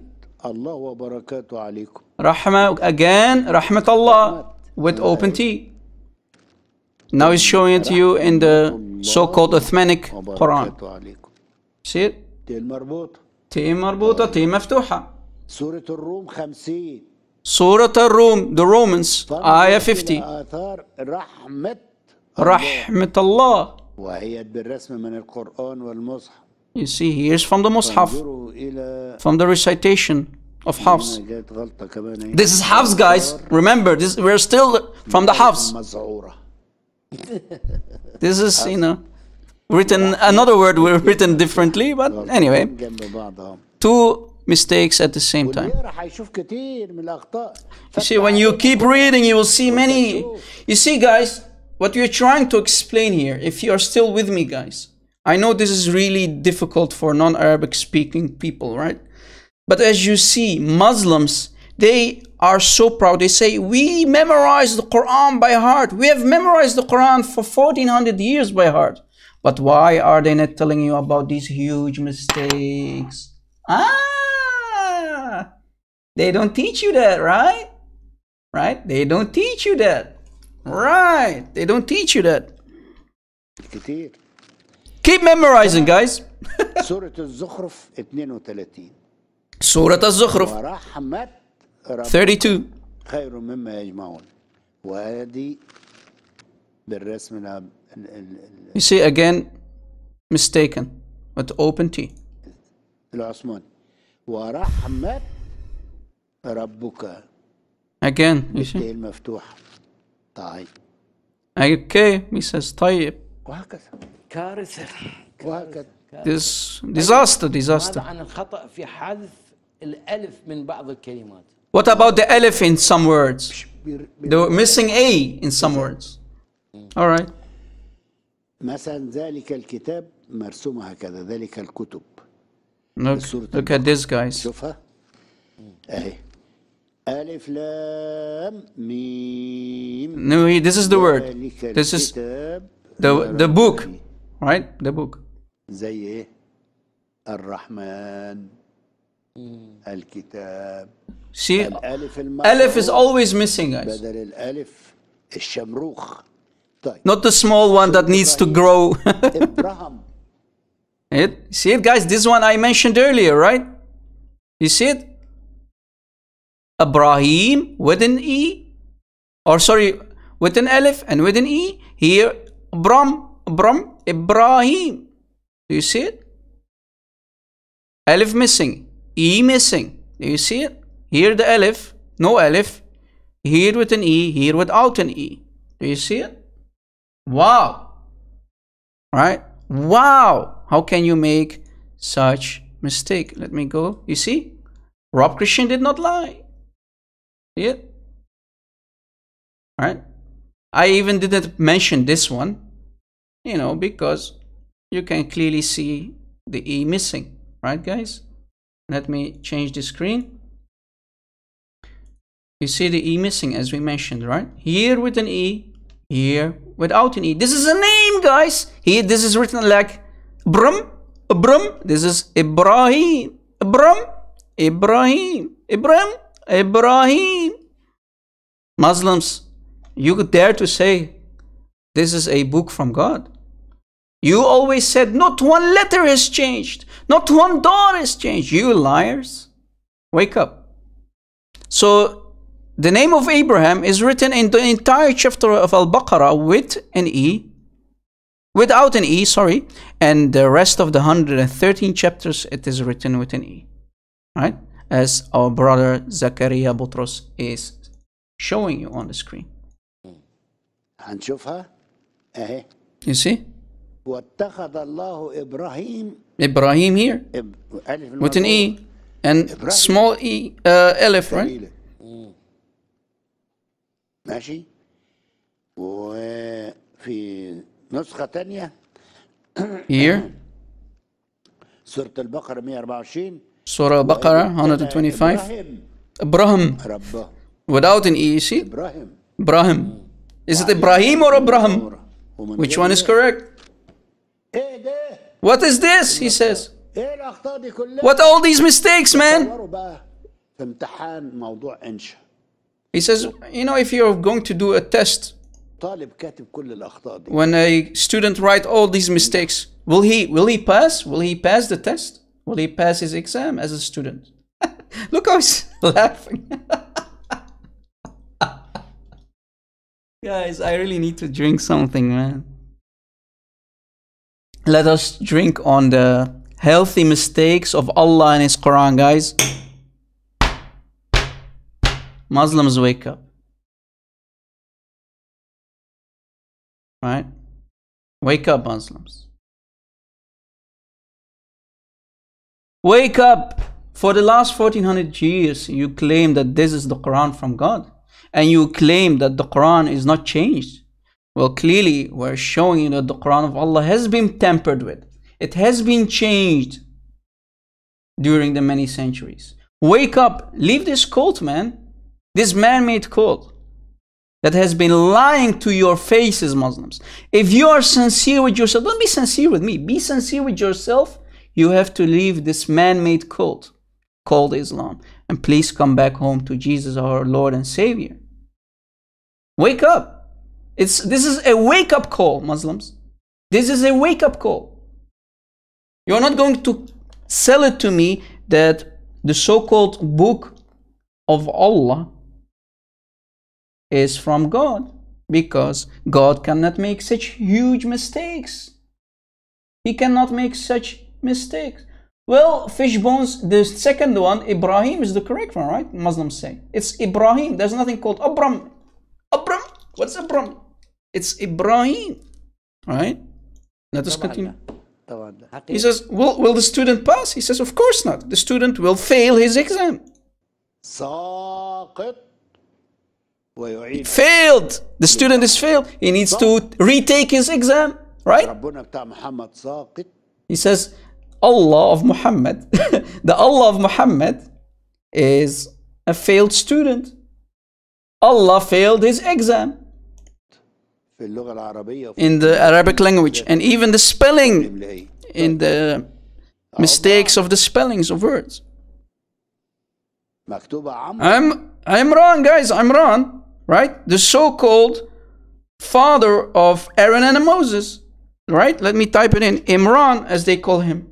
Rahma, again, rahmatullah, with open T. Now he's showing it to you in the so-called Uthmanic Quran. See it? T مربوطة T مفتوحة. سورة الروم 50. سورة الروم the Romans ayah 50. Rahmat رحمة رحمة You see, here's from the Mus'haf, from the recitation of Hafs. This is Hafs, guys. Remember, this we're still from the Hafs. this is, you know, written another word were written differently, but anyway, two mistakes at the same time. You see, when you keep reading, you will see many. You see, guys, what we're trying to explain here, if you are still with me, guys, I know this is really difficult for non Arabic speaking people, right? But as you see, Muslims they are so proud. They say, we memorized the Quran by heart. We have memorized the Quran for 1400 years by heart. But why are they not telling you about these huge mistakes? Ah, they don't teach you that, right? Right? They don't teach you that. Right. They don't teach you that. Keep memorizing, guys. Surah Al-Zukhruf 32. Surah Al-Zukhruf. 32. خير مما يجمعون وهذه بالرسم العب... ال... ال... ال- You see, again, mistaken. With open T. العثماني ورحمة ربك Again, you see? التاء المفتوح طيب Okay, he says طيب. وهكذا كارثة وهكذا This disaster, ماذا disaster. عن الخطأ في حذف الألف من بعض الكلمات What about the alif in some words? بير- The missing A in some words. All right. مثلا ذلك الكتاب مرسوم هكذا ذلك الكتب Look, سورة look at this, guys. شوفها اهي ألف لام ميم No, he- this is the word. ذلك This is الكتاب the the book, right? The book. زي ايه الرحمن الكتاب Mm. See, Aleph is always missing, guys. Not the small one that needs to grow. it, see it, guys? This one I mentioned earlier, right? You see it? Abraham with an E, or sorry, with an Aleph and with an E. Here, Abram, Abram, Ibrahim. Do you see it? Aleph missing. E missing. Do you see it? Here the alif, no alif. Here with an E, here without an E. Do you see it? Wow. Right? Wow. How can you make such mistake? Let me go. You see? Rob Christian did not lie. See it? Right? I even didn't mention this one, you know, because you can clearly see the E missing. Right, guys? Let me change the screen. You see the E missing as we mentioned, right? Here with an E, here without an E. This is a name, guys. Here, this is written like Brum, Brum. This is Ibrahim, Brum, Ibrahim, Ibrahim, Ibrahim. Muslims, you dare to say this is a book from God. You always said not one letter has changed, not one dot has changed. You liars. Wake up. So the name of Abraham is written in the entire chapter of Al Baqarah with an E, without an E, sorry, and the rest of the 113 chapters it is written with an E, right? As our brother Zakaria Butros is showing you on the screen. هنشوفها اهي You see? واتخذ الله إبراهيم Ibrahim here إب... ألف with an E and Ibrahim. small E, uh, Aleph, right? قليلة. ماشي وفي نسخة تانية Here, سورة البقرة 124 Surah Baqarah 125. إبراهيم Ibrahim ربه without an E, you see? إبراهيم Ibrahim. Is it Ibrahim or Abraham? ومن Which غير one is إيه؟ correct? What is this? He says. What are all these mistakes, man? He says, you know, if you're going to do a test, when a student write all these mistakes, will he will he pass? Will he pass the test? Will he pass his exam as a student? Look how he's laughing. Guys, I really need to drink something, man. Let us drink on the healthy mistakes of Allah and His Quran, guys. Muslims wake up. Right? Wake up, Muslims. Wake up! For the last 1400 years, you claim that this is the Quran from God. And you claim that the Quran is not changed. Well, clearly, we're showing you that the Quran of Allah has been tampered with. It has been changed during the many centuries. Wake up! Leave this cult, man. This man made cult that has been lying to your faces, Muslims. If you are sincere with yourself, don't be sincere with me, be sincere with yourself. You have to leave this man made cult called Islam and please come back home to Jesus, our Lord and Savior. Wake up. It's, this is a wake up call, Muslims. This is a wake up call. You're not going to sell it to me that the so called book of Allah is from God because God cannot make such huge mistakes. He cannot make such mistakes. Well, fish bones, the second one, Ibrahim, is the correct one, right? Muslims say. It's Ibrahim. There's nothing called Abram. What's the problem? It's Ibrahim, right? Let us continue. He says, will, will the student pass? He says, of course not. The student will fail his exam. Failed. The student is failed. He needs to retake his exam, right? He says, Allah of Muhammad, the Allah of Muhammad is a failed student. Allah failed his exam in the Arabic language, and even the spelling in the mistakes of the spellings of words. I'm, I'm wrong, guys, I'm wrong, right? The so-called father of Aaron and Moses, right? Let me type it in, Imran as they call him.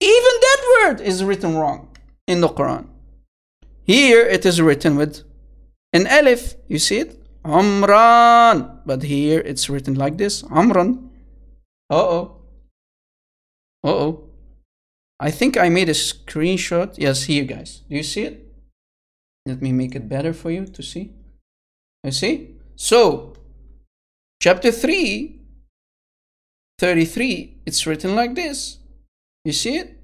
Even that word is written wrong in the Quran. Here it is written with an alif, you see it? Amran. But here it's written like this. Amran. Uh-oh. Uh-oh. I think I made a screenshot. Yes, here, guys. Do you see it? Let me make it better for you to see. You see? So, chapter 3, 33, it's written like this. You see it?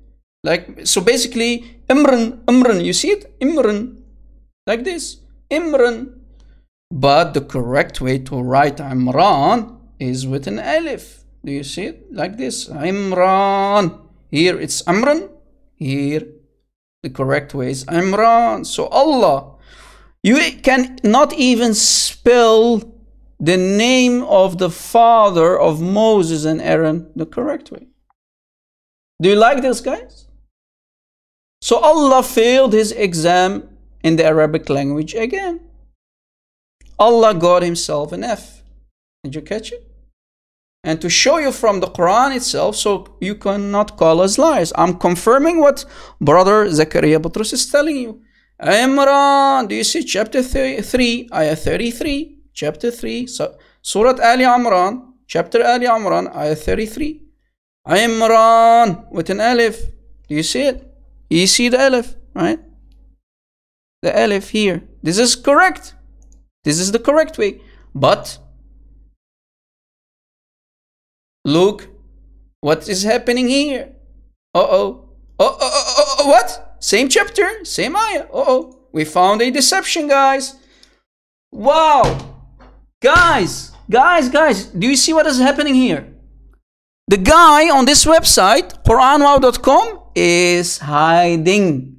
Like, so basically, Imran, Imran, you see it? Imran. Like this. Imran. But the correct way to write Imran is with an alif. Do you see it? Like this. Imran. Here it's Amran. Here the correct way is Imran. So Allah, you can not even spell the name of the father of Moses and Aaron the correct way. Do you like this, guys? So Allah failed his exam in the Arabic language again. Allah got himself an F. Did you catch it? And to show you from the Quran itself, so you cannot call us liars. I'm confirming what brother Zakaria Butros is telling you. Imran, do you see chapter 3, ayah 33? Chapter 3, so, Surah Ali Imran, chapter Ali Imran, ayah 33. Imran with an alif. Do you see it? You see the alif, right? The alif here. This is correct. This is the correct way. But look what is happening here. Uh-oh. Oh, oh, oh, oh, what? Same chapter, same ayah. Uh-oh. We found a deception, guys. Wow. Guys, guys, guys, do you see what is happening here? The guy on this website, QuranWow.com, is hiding.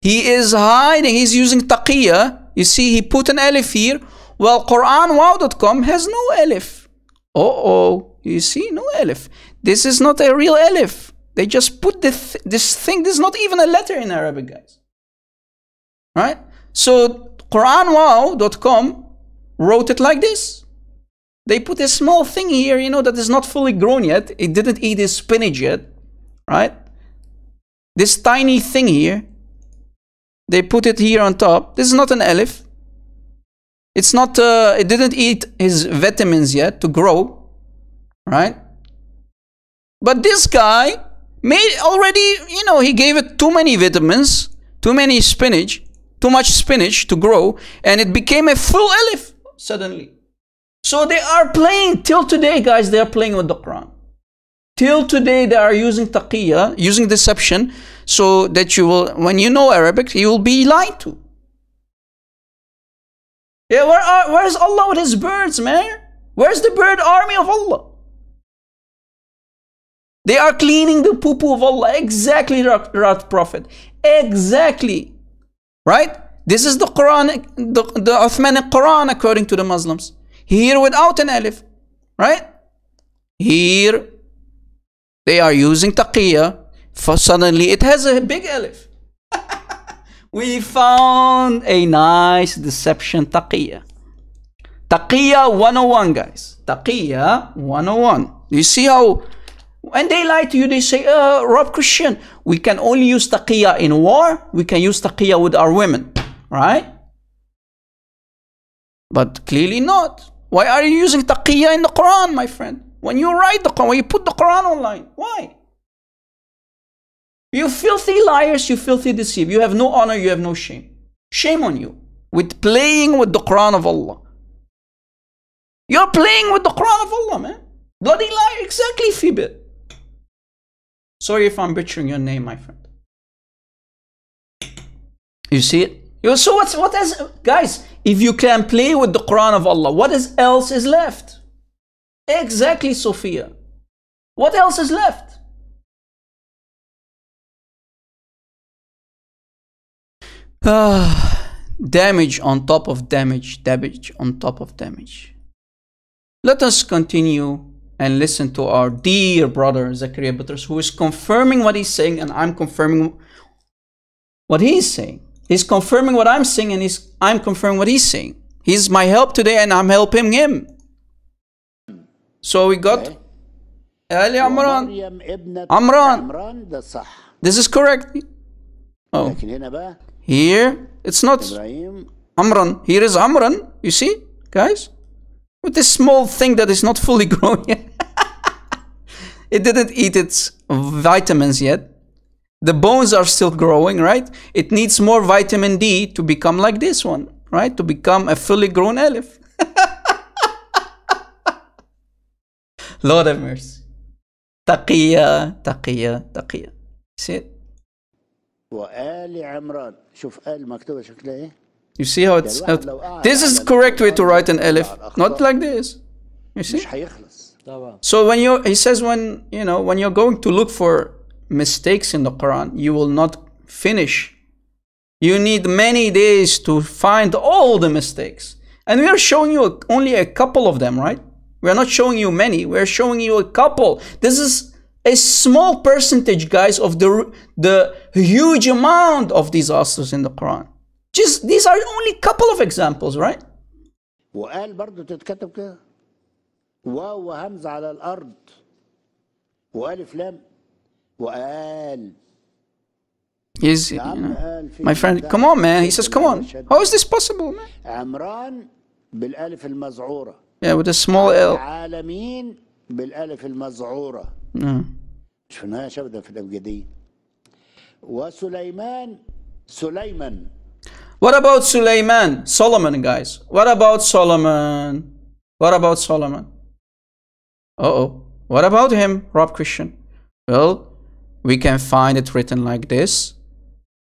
He is hiding. He's using taqiyya. You see, he put an alif here. Well, QuranWow.com has no alif. Uh oh. You see, no alif. This is not a real alif. They just put this, this thing. This is not even a letter in Arabic, guys. Right? So, QuranWow.com wrote it like this. They put a small thing here, you know, that is not fully grown yet. It didn't eat its spinach yet, right? This tiny thing here, they put it here on top. This is not an alif. It's not, uh, it didn't eat his vitamins yet to grow, right? But this guy made already, you know, he gave it too many vitamins, too many spinach, too much spinach to grow, and it became a full alif suddenly. So they are playing till today, guys. They are playing with the Quran. Till today, they are using taqiyya, using deception, so that you will, when you know Arabic, you will be lied to. Yeah, where are, where's Allah with his birds, man? Where's the bird army of Allah? They are cleaning the poo poo of Allah. Exactly, right, Prophet. Exactly. Right? This is the Quran, the, the Uthmanic Quran according to the Muslims. Here without an alif. Right? Here they are using taqiyya. For suddenly it has a big alif. we found a nice deception taqiyya. Taqiyya 101, guys. Taqiyya 101. You see how when they lie to you, they say, uh, Rob Christian, we can only use taqiyya in war, we can use taqiyya with our women, right? But clearly not. Why are you using taqiyya in the Quran, my friend? When you write the Quran, when you put the Quran online, why? You filthy liars, you filthy deceive. You have no honor, you have no shame. Shame on you with playing with the Quran of Allah. You're playing with the Quran of Allah, man. Bloody liar, exactly, Fibit. Sorry if I'm butchering your name, my friend. You see it? You so what's what is guys? If you can play with the Quran of Allah, what is else is left? Exactly, Sophia. What else is left? Ah, damage on top of damage, damage on top of damage. Let us continue and listen to our dear brother Zakaria Butros, who is confirming what he's saying, and I'm confirming what he's saying. He's confirming what I'm saying, and he's, I'm confirming what he's saying. He's my help today, and I'm helping him. So we got. Ali Amran. Amran. This is correct. Oh. Here it's not Amran. Here is Amran. You see, guys? With this small thing that is not fully grown yet. it didn't eat its vitamins yet. The bones are still growing, right? It needs more vitamin D to become like this one, right? To become a fully grown elephant. Lord have mercy. Taqiyya, taqiyya, taqiyya. See it? وآل عمران شوف آل مكتوبة شكلها ايه You see how it's. الواحد لو قعد this is على correct way to القرآن write an يطلع elif, الأخطاء. not like this. You see? مش هيخلص طبعا So when you, he says when you know when you're going to look for mistakes in the Quran, you will not finish. You need many days to find all the mistakes, and we are showing you only a couple of them, right? We are not showing you many. We are showing you a couple. This is a small percentage, guys, of the the huge amount of disasters in the Quran. Just these are only couple of examples, right? وقال برضو تتكتب كده واو وهمزة على الأرض وألف لام وقال He's, you يا عم know, قال في my friend, بتاع come on, man. He says, في come on. المشهد. How is this possible, man? عمران بالألف المزعورة Yeah, with a small L. عالمين بالألف المزعورة No. مش في النهاية شبدا في الأبجدية وسليمان سليمان What about Sulaiman? Solomon, guys. What about Solomon? What about Solomon? Uh oh. What about him, Rob Christian? Well, we can find it written like this,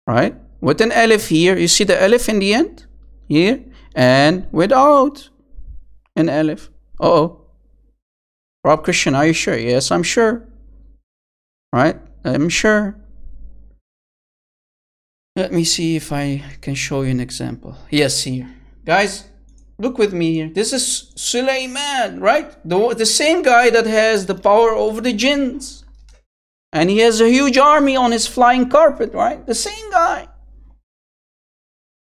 right? With an Aleph here. You see the Aleph in the end? Here. And without an Aleph. Uh oh. Rob Christian, are you sure? Yes, I'm sure. Right? I'm sure. Let me see if I can show you an example. Yes, here. Guys, look with me here. This is Suleiman, right? The, the same guy that has the power over the jinns. And he has a huge army on his flying carpet, right? The same guy.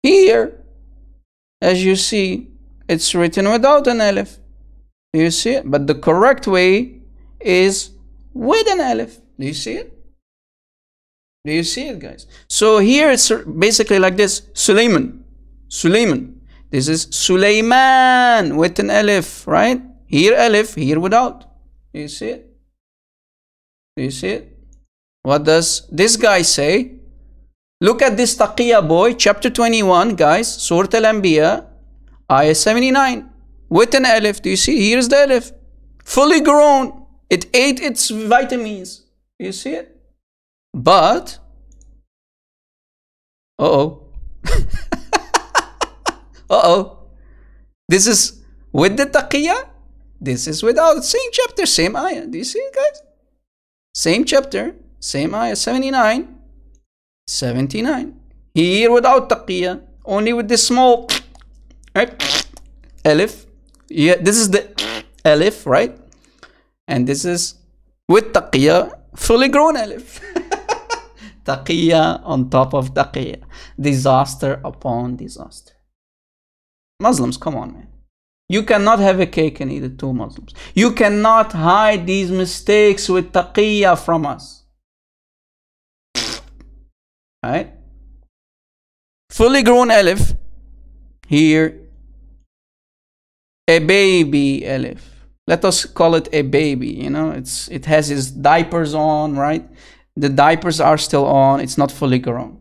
Here, as you see, it's written without an. Do you see it? But the correct way is with an aleph. Do you see it? Do you see it, guys? So here it's basically like this Suleiman. Suleiman. This is Suleiman with an alif, right? Here alif, here without. Do you see it? Do you see it? What does this guy say? Look at this Taqiyya boy, chapter 21, guys, Surah Al Anbiya, ayah 79. With an alif. Do you see? Here's the alif. Fully grown. It ate its vitamins. Do you see it? But, uh oh, uh oh, this is with the taqiyya, this is without. Same chapter, same ayah. Do you see it, guys? Same chapter, same ayah, 79, 79. Here without taqiyya, only with this small right? Alif. Yeah, this is the alif, right? And this is with taqiyya, fully grown alif. taqiyya on top of taqiyya. Disaster upon disaster. Muslims, come on, man. You cannot have a cake and eat it too, Muslims. You cannot hide these mistakes with taqiyya from us. Right? Fully grown alif. Here, a baby alif. Let us call it a baby. You know, it's it has his diapers on, right? the diapers are still on, it's not fully grown.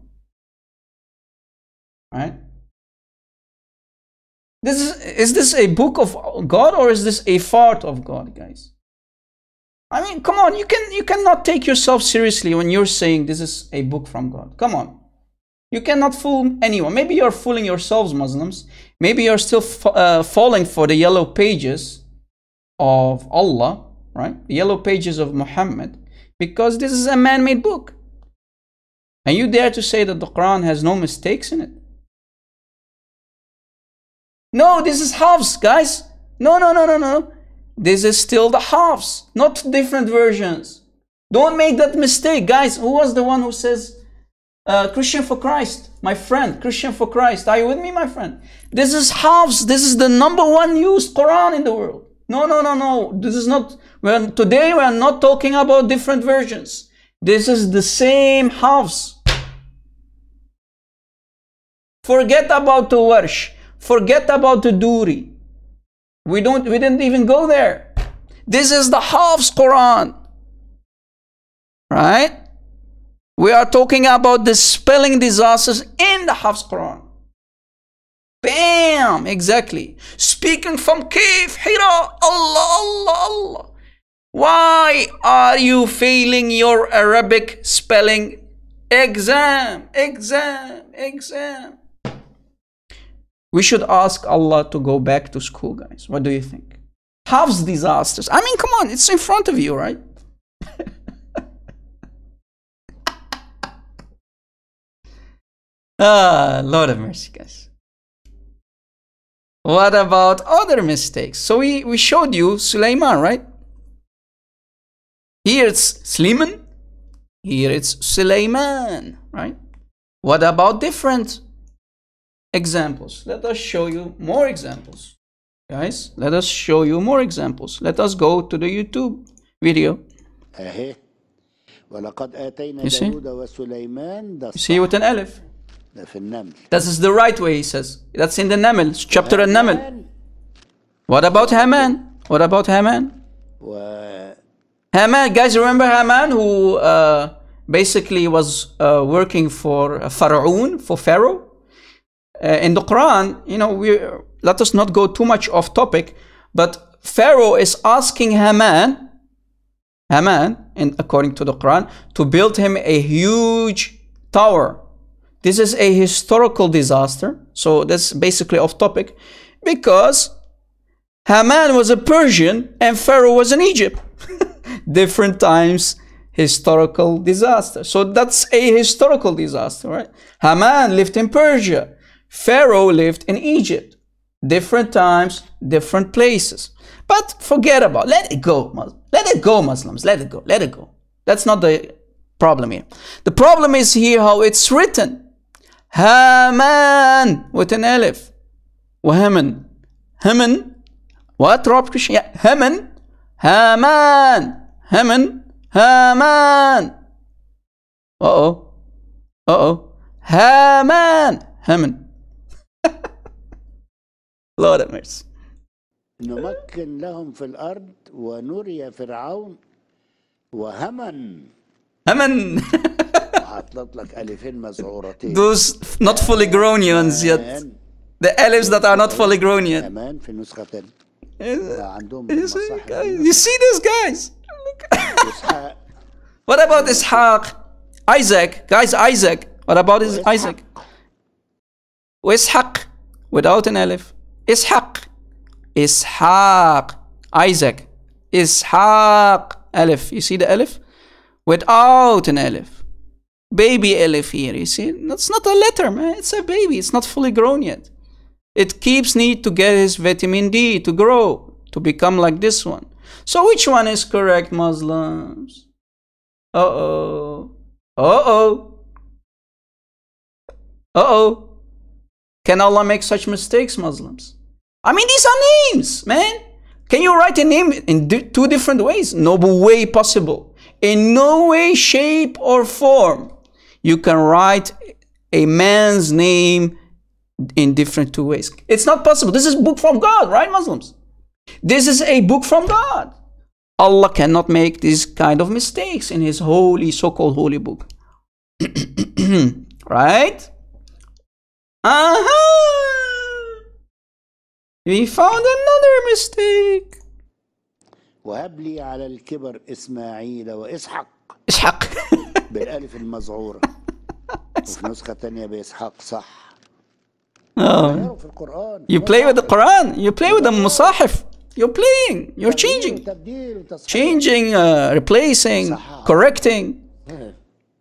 Right? This is, is this a book of God or is this a fart of God, guys? I mean, come on, you can you cannot take yourself seriously when you're saying this is a book from God. Come on. You cannot fool anyone. Maybe you're fooling yourselves, Muslims. Maybe you're still uh, falling for the yellow pages of Allah, right? The yellow pages of Muhammad, because this is a man made book. And you dare to say that the Quran has no mistakes in it? No, this is Hafs, guys. No, no, no, no, no. This is still the Hafs, not different versions. Don't make that mistake, guys. Who was the one who says uh, Christian for Christ? My friend, Christian for Christ. Are you with me, my friend? This is Hafs. This is the number one used Quran in the world. No, no, no, no. This is not. We're, today we are not talking about different versions. This is the same Hafs. Forget about the Warsh. Forget about the Duri. We don't we didn't even go there. This is the Hafs Quran. Right? We are talking about the spelling disasters in the Hafs Quran. Bam! Exactly. Speaking from Kif, Hira, Allah, Allah, Allah. Why are you failing your Arabic spelling exam? Exam, exam. We should ask Allah to go back to school, guys. What do you think? Hafs disasters. I mean, come on, it's in front of you, right? Ah, Lord of mercy, guys. What about other mistakes? So we, we showed you Suleiman, right? Here it's Sliman. Here it's Suleiman, right? What about different examples? Let us show you more examples. Guys, let us show you more examples. Let us go to the YouTube video. You see? You see with an elf. This is the right way, he says. That's in the Naml, chapter in Naml. What about Haman? What about Haman? Haman, guys, remember Haman who uh, basically was uh, working for Pharaoh, for Pharaoh? Uh, in the Quran, you know, we let us not go too much off topic, but Pharaoh is asking Haman, Haman, and according to the Quran, to build him a huge tower this is a historical disaster, so that's basically off topic, because Haman was a Persian and Pharaoh was in Egypt. Different times, historical disaster. So that's a historical disaster, right? Haman lived in Persia. Pharaoh lived in Egypt. Different times, different places. But forget about let it go. Let it go, Muslims. Let it go. Let it go. That's not the problem here. The problem is here how it's written. هامان وتنالف وهمن. همن. واتراب همن. هامان. همن. هامان. أو أو هامان. همن. Lord of mercy. نمكن لهم في الأرض ونري فرعون وهمن. Haman. حطلت لك الفين مذعورتين Those not fully grown ones yet. همان The alifs that are not fully grown yet. همان في نسخه تانية You عندهم see, المصاحف guys? You see this, guys? إسحاق What about Ishaq? Isaac. Guys, Isaac. What about his Isaac? وإسحاق without an alif. إسحاق. إسحاق. Isaac. إسحاق. Alif. You see the alif? Without an alif. Baby alif here. You see? That's not a letter, man. It's a baby. It's not fully grown yet. It keeps need to get his vitamin D to grow, to become like this one. So which one is correct, Muslims? Uh-oh. Uh-oh. Uh-oh. Can Allah make such mistakes, Muslims? I mean, these are names, man. Can you write a name in two different ways? No way possible. In no way, shape, or form you can write a man's name in different two ways. It's not possible. This is book from God, right, Muslims? This is a book from God. Allah cannot make these kind of mistakes in His holy, so-called holy book. right? Uh-huh. We found another mistake. وهب لي على الكبر إسماعيل وإسحاق إسحاق. بالألف المذعورة وفي نسخة تانية بإسحاق صح oh. غيروا في القرآن You play with the Quran. You play with the Musahif. You're playing. You're changing. تبديل وتصحيح Changing, uh, replacing, صح. correcting.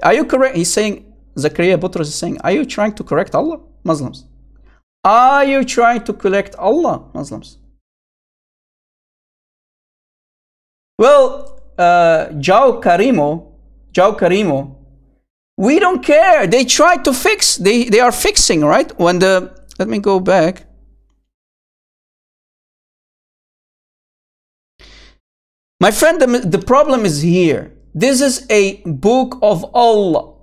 Are you correct? He's saying, Zakaria Butros is saying, Are you trying to correct Allah? Muslims. Are you trying to correct Allah? Muslims. Well, uh, Jao Karimo, Jao Karimo, we don't care. They try to fix, they, they are fixing, right? When the, let me go back. My friend, the, the problem is here. This is a book of Allah.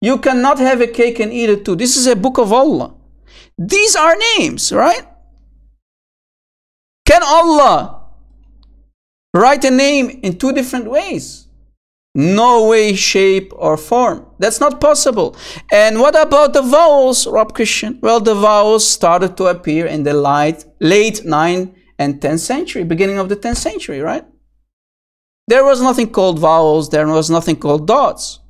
You cannot have a cake and eat it too. This is a book of Allah. These are names, right? Can Allah write a name in two different ways? No way, shape, or form. That's not possible. And what about the vowels, Rob Christian? Well, the vowels started to appear in the light, late 9th and 10th century, beginning of the 10th century, right? There was nothing called vowels, there was nothing called dots.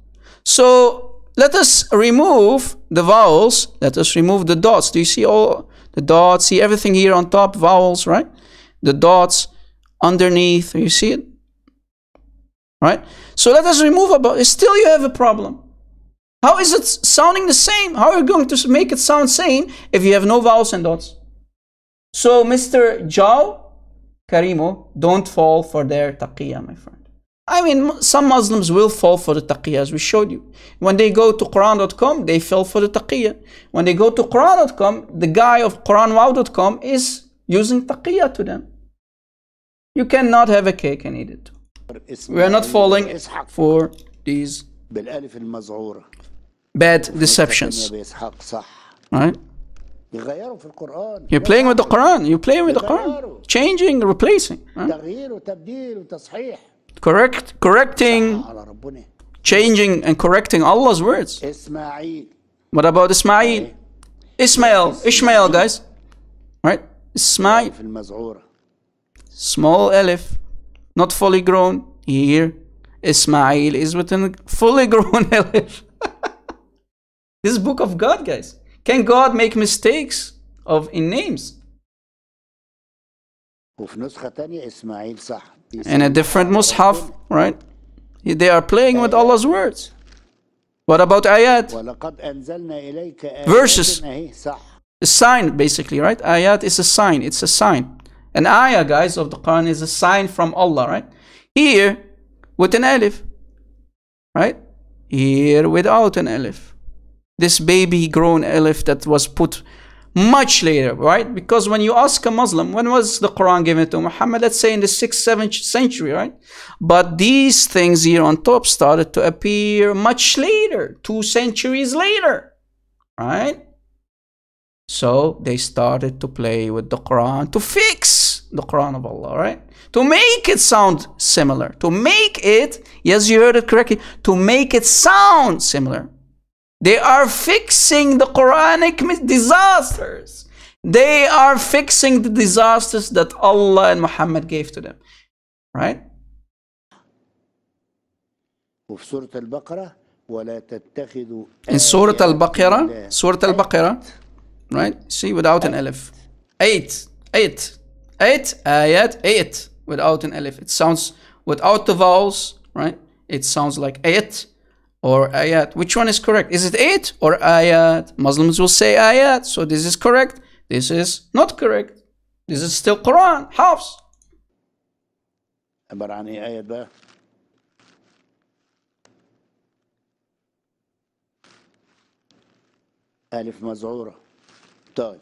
So let us remove the vowels, let us remove the dots. Do you see all the dots? See everything here on top, vowels, right? The dots underneath, you see it? Right? So let us remove about still you have a problem. How is it sounding the same? How are you going to make it sound same if you have no vowels and dots? So Mr. Jao Karimo, don't fall for their taqiyya, my friend. I mean, some Muslims will fall for the taqiyya, as we showed you. When they go to Quran.com, they fell for the taqiyya. When they go to Quran.com, the guy of QuranWow.com is using taqiyya to them. You cannot have a cake and eat it. We are not falling for these bad deceptions. Right? You're playing with the Quran. You're playing with the Quran. Changing, replacing. Right? Correct, correcting, changing and correcting Allah's words. What about Ismail? Ismail, Ismail, guys. Right? Ismail small elif, not fully grown. Here, Ismail is written fully grown elif. this book of God, guys. Can God make mistakes of in names? In a different Mus'haf, right? They are playing with Allah's words. What about ayat? Verses. A sign, basically, right? Ayat is a sign. It's a sign. An ayah, guys, of the Quran is a sign from Allah, right? Here, with an alif, right? Here, without an alif. This baby grown alif that was put much later, right? Because when you ask a Muslim, when was the Quran given to Muhammad? Let's say in the 6th, 7th century, right? But these things here on top started to appear much later, two centuries later, right? So they started to play with the Quran to fix the Quran of Allah, right? To make it sound similar. To make it, yes, you heard it correctly, to make it sound similar. They are fixing the Quranic mis- disasters. They are fixing the disasters that Allah and Muhammad gave to them, right? وفي سورة البقرة ولا تتخذوا In Surah آيات Al-Baqarah, الله. Surah Al-Baqarah, right? See, without an alif. Eight, eight, eight, ayat, eight, without an alif. It sounds, without the vowels, right? It sounds like ayat or ayat. Which one is correct? Is it eight or ayat? Muslims will say ayat, so this is correct. This is not correct. This is still Quran, Hafs. ألف مزعورة طيب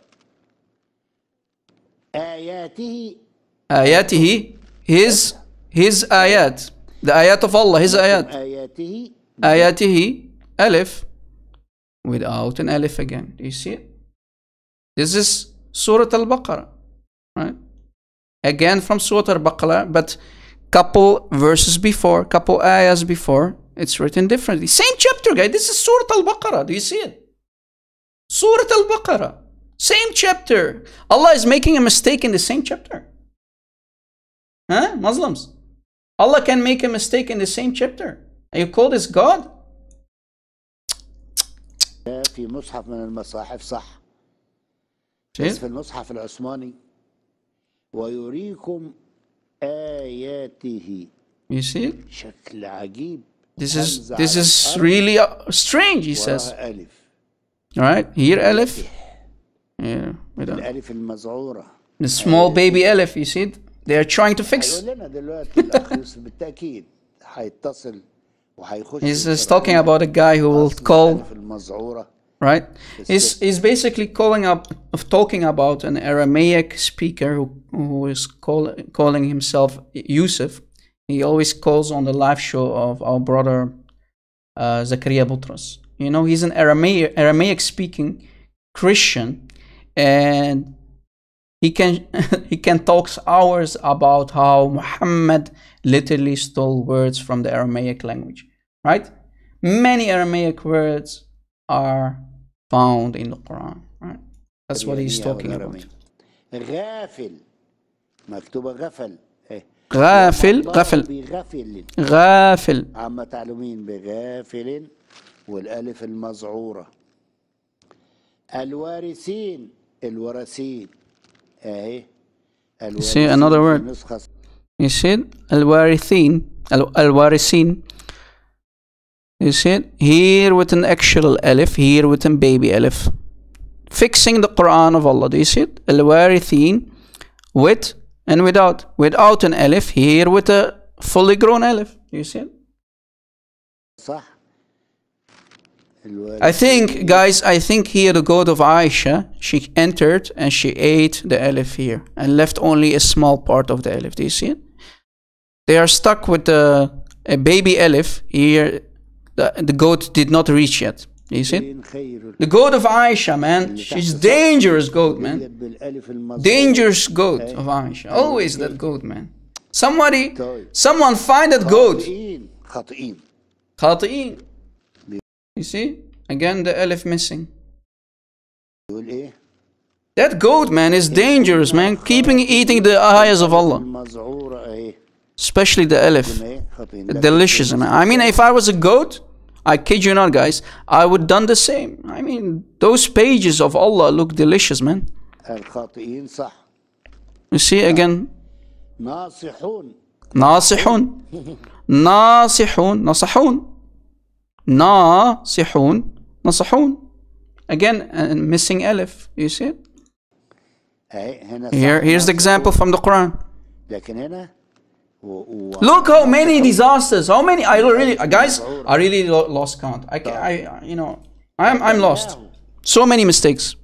آياته آياته, his, his ayat. The ayat of Allah, his ayat. آياته ayatihi alif without an alif again. Do you see it? This is Surah Al Baqarah, right? Again from Surah Al Baqarah, but couple verses before, couple ayahs before, it's written differently. Same chapter, guys. This is Surah Al-Baqarah. Do you see it? Surah Al-Baqarah. Same chapter. Allah is making a mistake in the same chapter. Huh? Muslims. Allah can make a mistake in the same chapter. And you call this God? في مصحف من المصاحف صح See بس it? في المصحف العثماني ويريكم آياته You see it? شكل عجيب This is همزة this على is الأرض really uh, strange, he says. وراها ألف All right, here Aleph. Yeah, we don't. الألف المزعورة The small baby Aleph, you see it? They are trying to fix. هيقول لنا دلوقتي الأخ يوسف بالتأكيد هيتصل وهيخش He's, في he's talking القرآن. about a guy who will أصل call, الألف المزعورة right? He's, he's basically calling up, of talking about an Aramaic speaker who, who is call, calling himself Yusuf. He always calls on the live show of our brother uh, Zakaria Butras. You know, he's an Aramaic, Aramaic speaking Christian and he can he can talk hours about how Muhammad literally stole words from the Aramaic language, right? Many Aramaic words are found in the Quran, right? That's what he's اليمية talking about. والأرامية. غافل مكتوبة غفل إيه. غافل الله غفل بغفل غافل عما تعلمين بغافل والألف المزعورة الوارثين You see another word. You see it? Alwarithin. Alwarithin. Al-warithin. You see it? Here with an actual alif, here with a baby alif. Fixing the Quran of Allah. Do you see it? Alwarithin, with and without. Without an alif, here with a fully grown alif. You see it? I think, guys, I think here the god of Aisha, she entered and she ate the alif here and left only a small part of the alif. Do you see it? They are stuck with the a baby alif here. The, the goat did not reach yet. Do you see it? خير The goat of Aisha, man. She's dangerous goat, man. بالألف المزعورة Dangerous goat of Aisha. Always that goat, man. Somebody, someone find that goat. خاطئين خاطئين خاطئين. You see? Again, the alif missing. يقول ايه That goat, man, is dangerous, man. Keeping eating the ayahs of Allah, المزعورة اهي especially the alif. ايه خاطئين لكن Delicious, man. I mean, if I was a goat, I kid you not, guys, I would done the same. I mean, those pages of Allah look delicious, man. الخاطئين صح You see again, ناصحون ناصحون ناصحون نصحون nasihun, nasihun. Again, missing alif. You see it? Here, here's the example from the Quran. Look how many disasters, how many, I really, guys, I really lost count. I, can, I, you know, I'm, I'm lost. So many mistakes.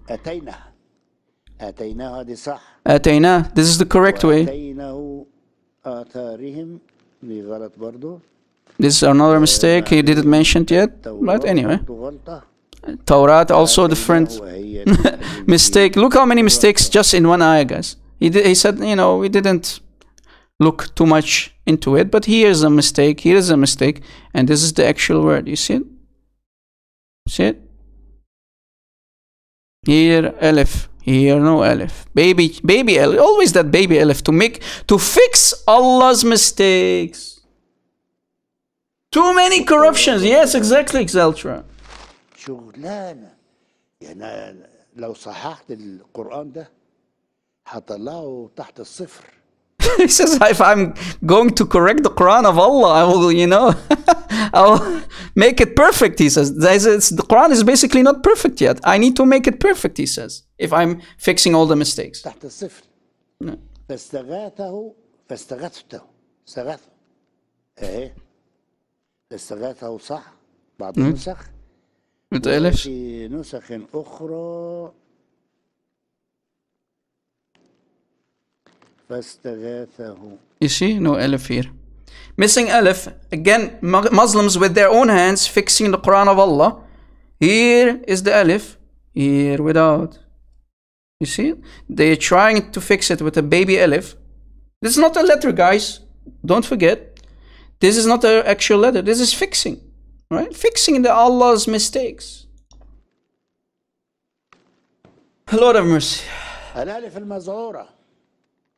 Atayna, this is the correct way. This is another mistake he didn't mention yet, but anyway. Taurat also different mistake. Look how many mistakes just in one eye, guys. He, did, he said, you know, we didn't look too much into it, but here's a mistake, here's a mistake, and this is the actual word. You see it? See it? Here, Aleph. Here, no Aleph. Baby, baby Aleph. Always that baby Aleph to make, to fix Allah's mistakes. Too many corruptions. Yes, exactly, Xeltra. شغلانة يعني لو صححت القرآن ده هطلعه تحت الصفر he says if I'm going to correct the Quran of Allah, I will, you know, I will make it perfect. He says There's- it's- the Quran is basically not perfect yet. I need to make it perfect. He says if I'm fixing all the mistakes. تحت الصفر نعم. فاستغاثه فاستغاثته استغاثه اهي استغاثه صح بعض النسخ the alif. في نسخ أخرى فاستغاثه You see, no alif here. Missing alif again. Mu- Muslims with their own hands fixing the Quran of Allah. Here is the alif. Here without. You see, they're trying to fix it with a baby alif. This is not a letter, guys. don't forget, This is not an actual letter. This is fixing, right? Fixing the Allah's mistakes. Lord have mercy.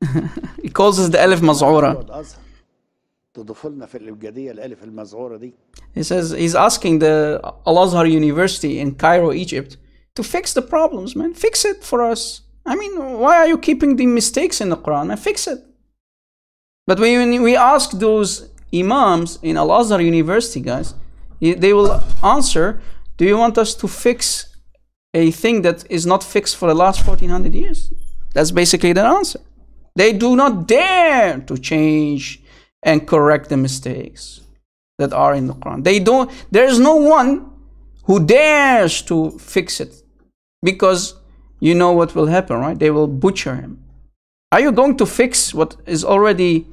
he calls us the Alif Maz'ura. He says he's asking the Al Azhar University in Cairo, Egypt, to fix the problems, man. Fix it for us. I mean, why are you keeping the mistakes in the Quran? And fix it. But when we ask those imams in Al Azhar University, guys, they will answer, Do you want us to fix a thing that is not fixed for the last 1400 years? That's basically their answer. They do not dare to change and correct the mistakes that are in the Quran. They don't, there is no one who dares to fix it because you know what will happen, right? They will butcher him. Are you going to fix what is already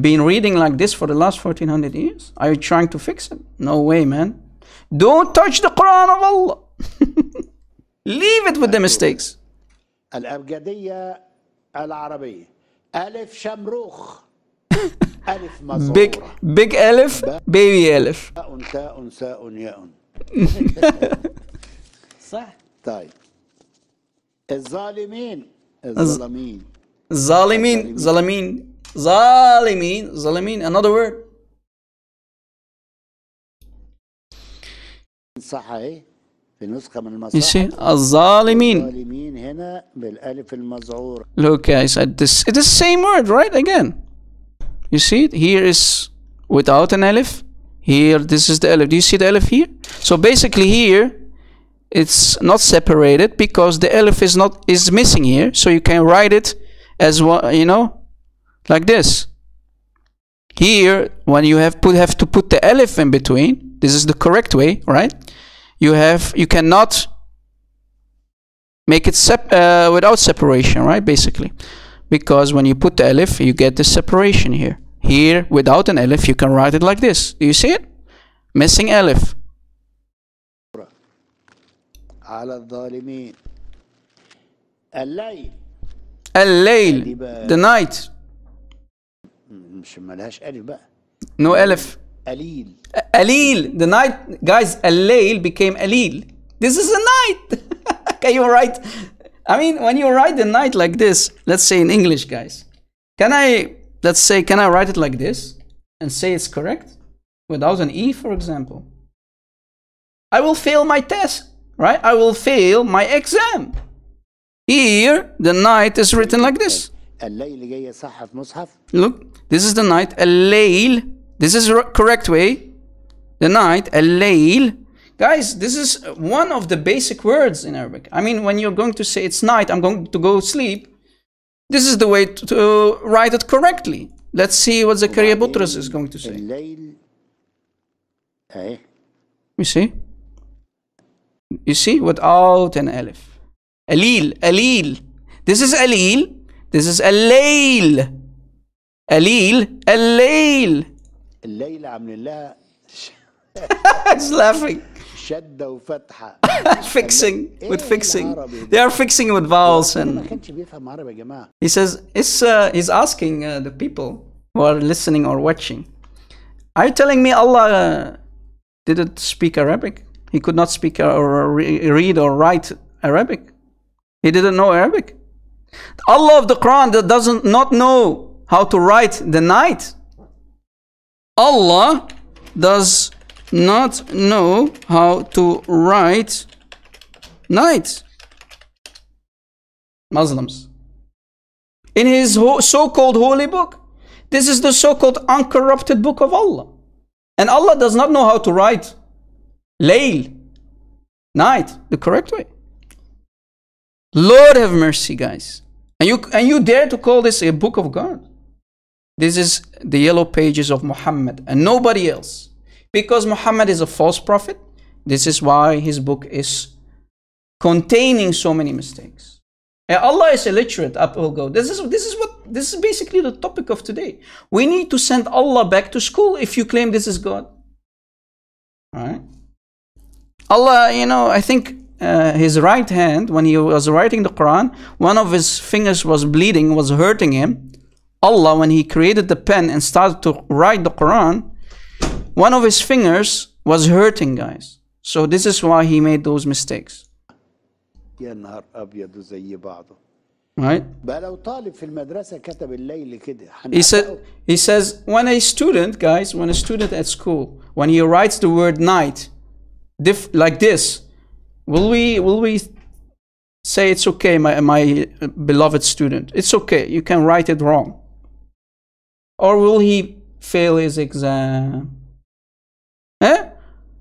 been reading like this for the last 1400 years? Are you trying to fix it? No way, man. Don't touch the Quran of Allah. Leave it with the mistakes. الابجديه العربيه الف شمروخ الف مزعوره Big, big Aleph, baby Aleph. تاء تاء ساء ياء صح طيب الظالمين الظالمين Zalimin, Zalimin, Zalimin, Zalimin, another word. صح اهي في نسخه من You see, المصاحف الظالمين. الظالمين هنا بالالف المزعوره Look, guys, at this. It is the same word, right? Again. You see it? Here is without an alif. Here, this is the alif. Do you see the alif here? So basically, here it's not separated because the alif is not is missing here. So you can write it as one, you know, like this. Here, when you have put have to put the alif in between, this is the correct way, right? You have you cannot make it sep- uh, without separation, right? Basically, because when you put the alif, you get the separation here. Here, without an alif, you can write it like this. Do you see it? Missing alif. على الظالمين الليل Al-layl, the night. مش ملهاش الف بقى No alif. قليل Alil, the night, guys, Al-layl became Alil. This is a night. can you write? I mean, when you write the night like this, let's say in English, guys, can I, let's say, can I write it like this and say it's correct without an E, for example? I will fail my test, right? I will fail my exam. Here, the night is written like this. look this is the night. الليل. This is correct way. The night. الليل. Guys this is one of the basic words in Arabic. I mean when you're going to say it's night I'm going to go sleep. This is the way to, to write it correctly. Let's see what Zakaria Butros is going to say. الليل. ايه you see? You see without an alif. Alil. Alil. This is alil. This is Al-layl. Alil. Al-layl. الليل عاملين لها ش- He's laughing. شده وفتحه fixing with إيه fixing. العربي ده؟ They are fixing with vowels ما and كانش بيفهم عربي يا جماعه he says it's uh, he's asking uh, the people who are listening or watching. Are you telling me Allah uh, didn't speak Arabic? He could not speak uh, or re- read or write Arabic. He didn't know Arabic. Allah of the Quran that doesn't not know how to write the night. Allah does not know how to write night. Muslims. In his so called holy book, this is the so called uncorrupted book of Allah. And Allah does not know how to write layl, night, the correct way. Lord have mercy, guys. And you, and you dare to call this a book of God. This is the yellow pages of Muhammad and nobody else. Because Muhammad is a false prophet, this is why his book is containing so many mistakes. And Allah is illiterate, up will go. This is this is what this is basically the topic of today. We need to send Allah back to school if you claim this is God. Alright? Allah, you know, I think uh, his right hand, when he was writing the Quran, one of his fingers was bleeding, was hurting him. Allah, when He created the pen and started to write the Quran, one of his fingers was hurting, guys. So this is why he made those mistakes. Right? He, said, he says, when a student, guys, when a student at school, when he writes the word night, like this, will we, will we say it's okay, my, my beloved student? It's okay. You can write it wrong. Or will he fail his exam? Eh?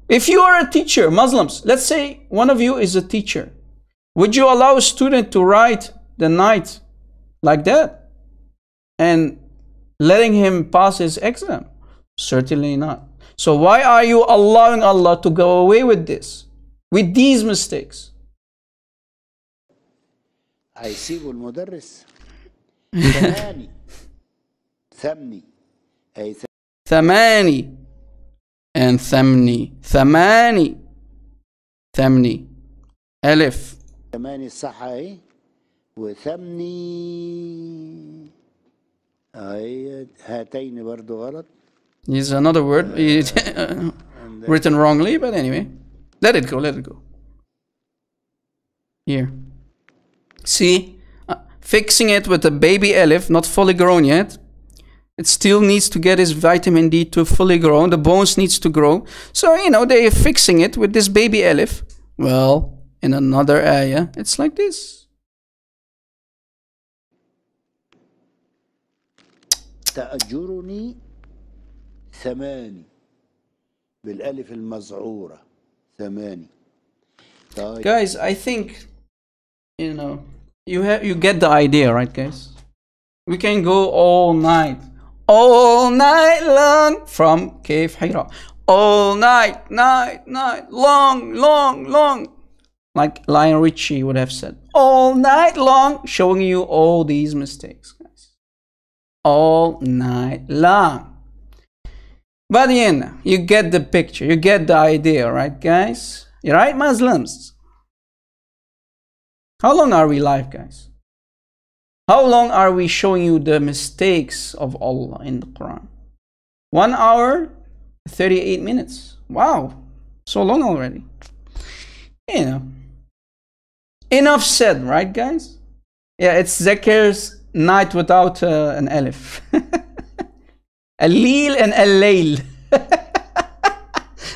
If you are a teacher, Muslims, let's say one of you is a teacher, would you allow a student to write the night like that? and letting him pass his exam? Certainly not. So why are you allowing Allah to go away with this? With these mistakes? هيسيبوا المدرس ثماني ثمني اي ثماني and ثمني ثماني ثمني ألف ثماني الصح اهي وثمني اهي هاتين برضو غلط is another word written wrongly, but anyway, let it go, let it go. Here. See, uh, fixing it with a baby elif, not fully grown yet. It still needs to get his vitamin D to fully grow. The bones needs to grow. So, you know, they're fixing it with this baby elif. Well, in another area, it's like this. تأجرني ثماني بالألف المزعورة ثماني guys I think you know you have you get the idea right guys? We can go all night. All night long from cave Hira all night night night long long long. Like Lionel Richie would have said all night long showing you all these mistakes guys. All night long. But you you get the picture, you get the idea, right, guys? You're right, Muslims? How long are we live, guys? How long are we showing you the mistakes of Allah in the Quran? One hour, 38 minutes. Wow, so long already. You know. Enough said, right, guys? Yeah, it's Zakir's night without uh, an alif. Alil and Al-Layl.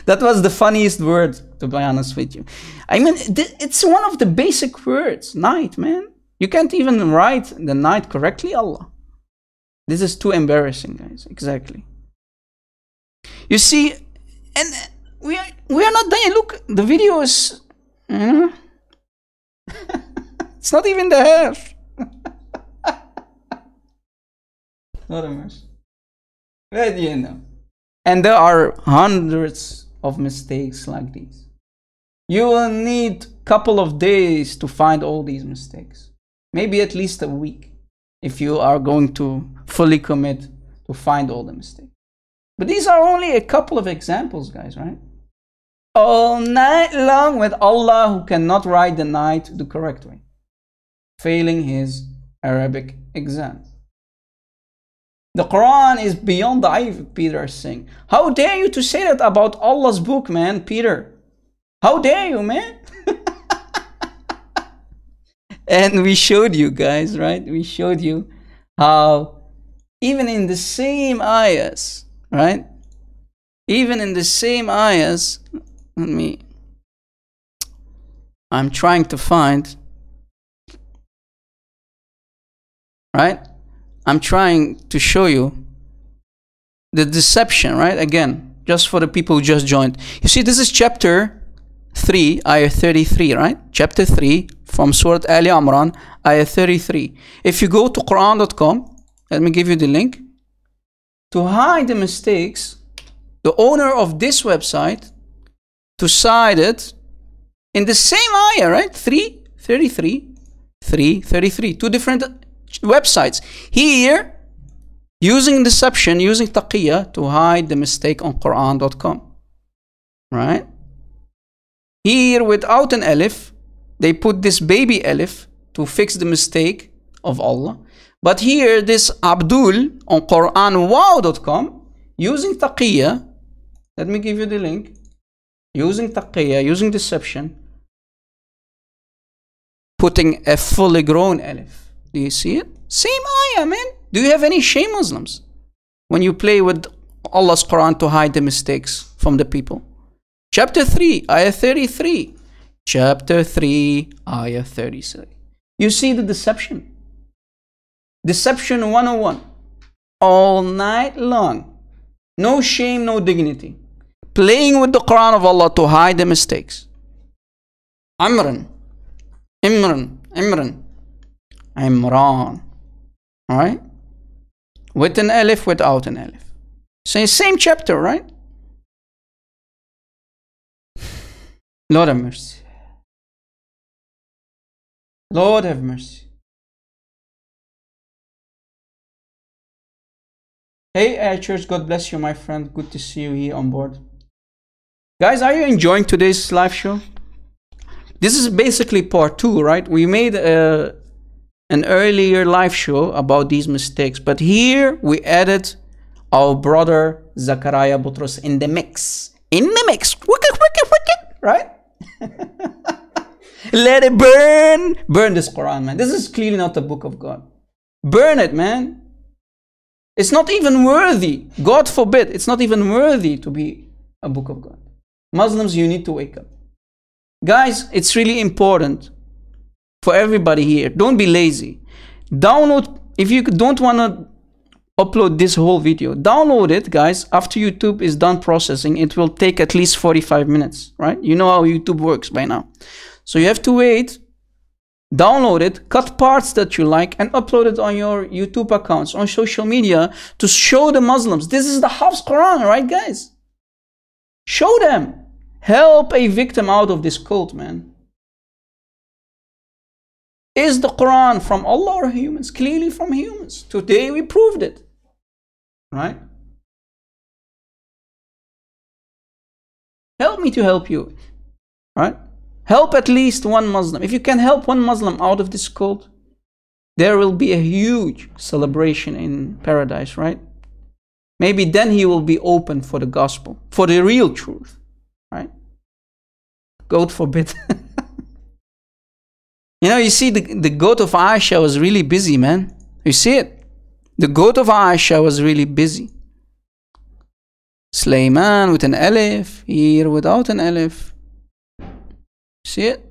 that was the funniest word, to be honest with you. I mean, it's one of the basic words, night, man. You can't even write the night correctly, Allah. This is too embarrassing, guys. Exactly. You see, and we are we are not done. Look, the video is, you know, it's not even the half. not a mess. You know. And there are hundreds of mistakes like these. You will need a couple of days to find all these mistakes. Maybe at least a week if you are going to fully commit to find all the mistakes. But these are only a couple of examples, guys, right? All night long with Allah who cannot write the night the correct way, failing his Arabic exam. The Quran is beyond the da'if, Peter is saying. How dare you to say that about Allah's book, man, Peter? How dare you, man? and we showed you guys, right? We showed you how even in the same ayahs, right? Even in the same ayahs, let me, I'm trying to find, right? I'm trying to show you the deception, right? Again, just for the people who just joined. You see, this is chapter 3, ayah 33, right? Chapter 3 from Surah Ali Imran, ayah 33. If you go to Quran.com, let me give you the link. To hide the mistakes, the owner of this website decided in the same ayah, right? 3, 33, 3, 33, two different websites. Here, using deception, using taqiyya to hide the mistake on Quran.com. Right? Here, without an alif, they put this baby alif to fix the mistake of Allah. But here, this Abdul on QuranWow.com using taqiyya. Let me give you the link. Using taqiyya, using deception, putting a fully grown alif. Do you see it? Same ayah, man. Do you have any shame, Muslims? When you play with Allah's Quran to hide the mistakes from the people. Chapter 3, ayah 33. Chapter 3, ayah 33. You see the deception. Deception 101. All night long. No shame, no dignity. Playing with the Quran of Allah to hide the mistakes. Amran. Imran. Imran. Imran. Alright? With an alif, without an alif. Same, same chapter, right? Lord have mercy. Lord have mercy. Hey, uh, Church, God bless you, my friend. Good to see you here on board. Guys, are you enjoying today's live show? This is basically part two, right? We made a, an earlier live show about these mistakes, but here we added our brother Zakaria Butros in the mix. In the mix. Right? Let it burn. Burn this Quran, man. This is clearly not the book of God. Burn it, man. It's not even worthy. God forbid. It's not even worthy to be a book of God. Muslims, you need to wake up. Guys, it's really important for everybody here. Don't be lazy. Download, if you don't want to upload this whole video, download it, guys. After YouTube is done processing, it will take at least 45 minutes, right? You know how YouTube works by now. So you have to wait, download it, cut parts that you like, and upload it on your YouTube accounts, on social media to show the Muslims. This is the Hafs Quran, right, guys? Show them. Help a victim out of this cult, man. Is the Quran from Allah or humans? Clearly from humans. Today we proved it. Right? Help me to help you. Right? Help at least one Muslim. If you can help one Muslim out of this cult, there will be a huge celebration in paradise, right? Maybe then he will be open for the gospel, for the real truth, right? God forbid. you know, you see, the, the goat of Aisha was really busy, man. You see it? The goat of Aisha was really busy. Sulaiman with an alif, here without an alif. See it?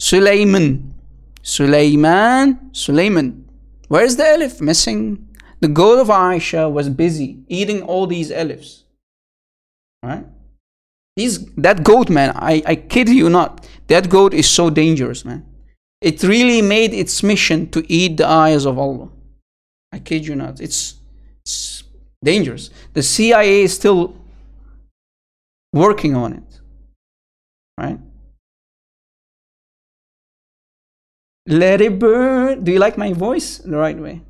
Sulaiman. Sulaiman. Sulaiman. Where's the alif? Missing. The goat of Aisha was busy eating all these alifs. Right? These, that goat, man, I, I kid you not. That goat is so dangerous, man. It really made its mission to eat the eyes of Allah. I kid you not. It's, it's dangerous. The CIA is still working on it. Right? Let it burn. Do you like my voice the right way?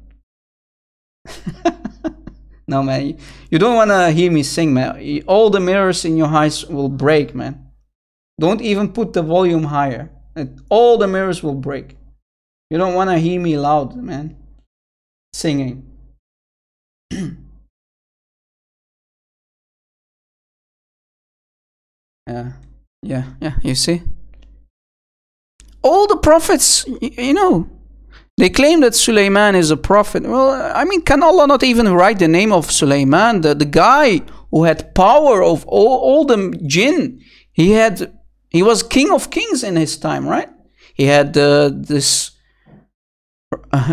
no, man. You don't want to hear me sing, man. All the mirrors in your eyes will break, man. Don't even put the volume higher. All the mirrors will break. You don't want to hear me loud, man. Singing. yeah. Yeah, yeah, you see? All the prophets, you know, they claim that Sulaiman is a prophet. Well, I mean, can Allah not even write the name of Sulaiman, the, the guy who had power of all, all the jinn? He had, he was king of kings in his time, right? He had uh, this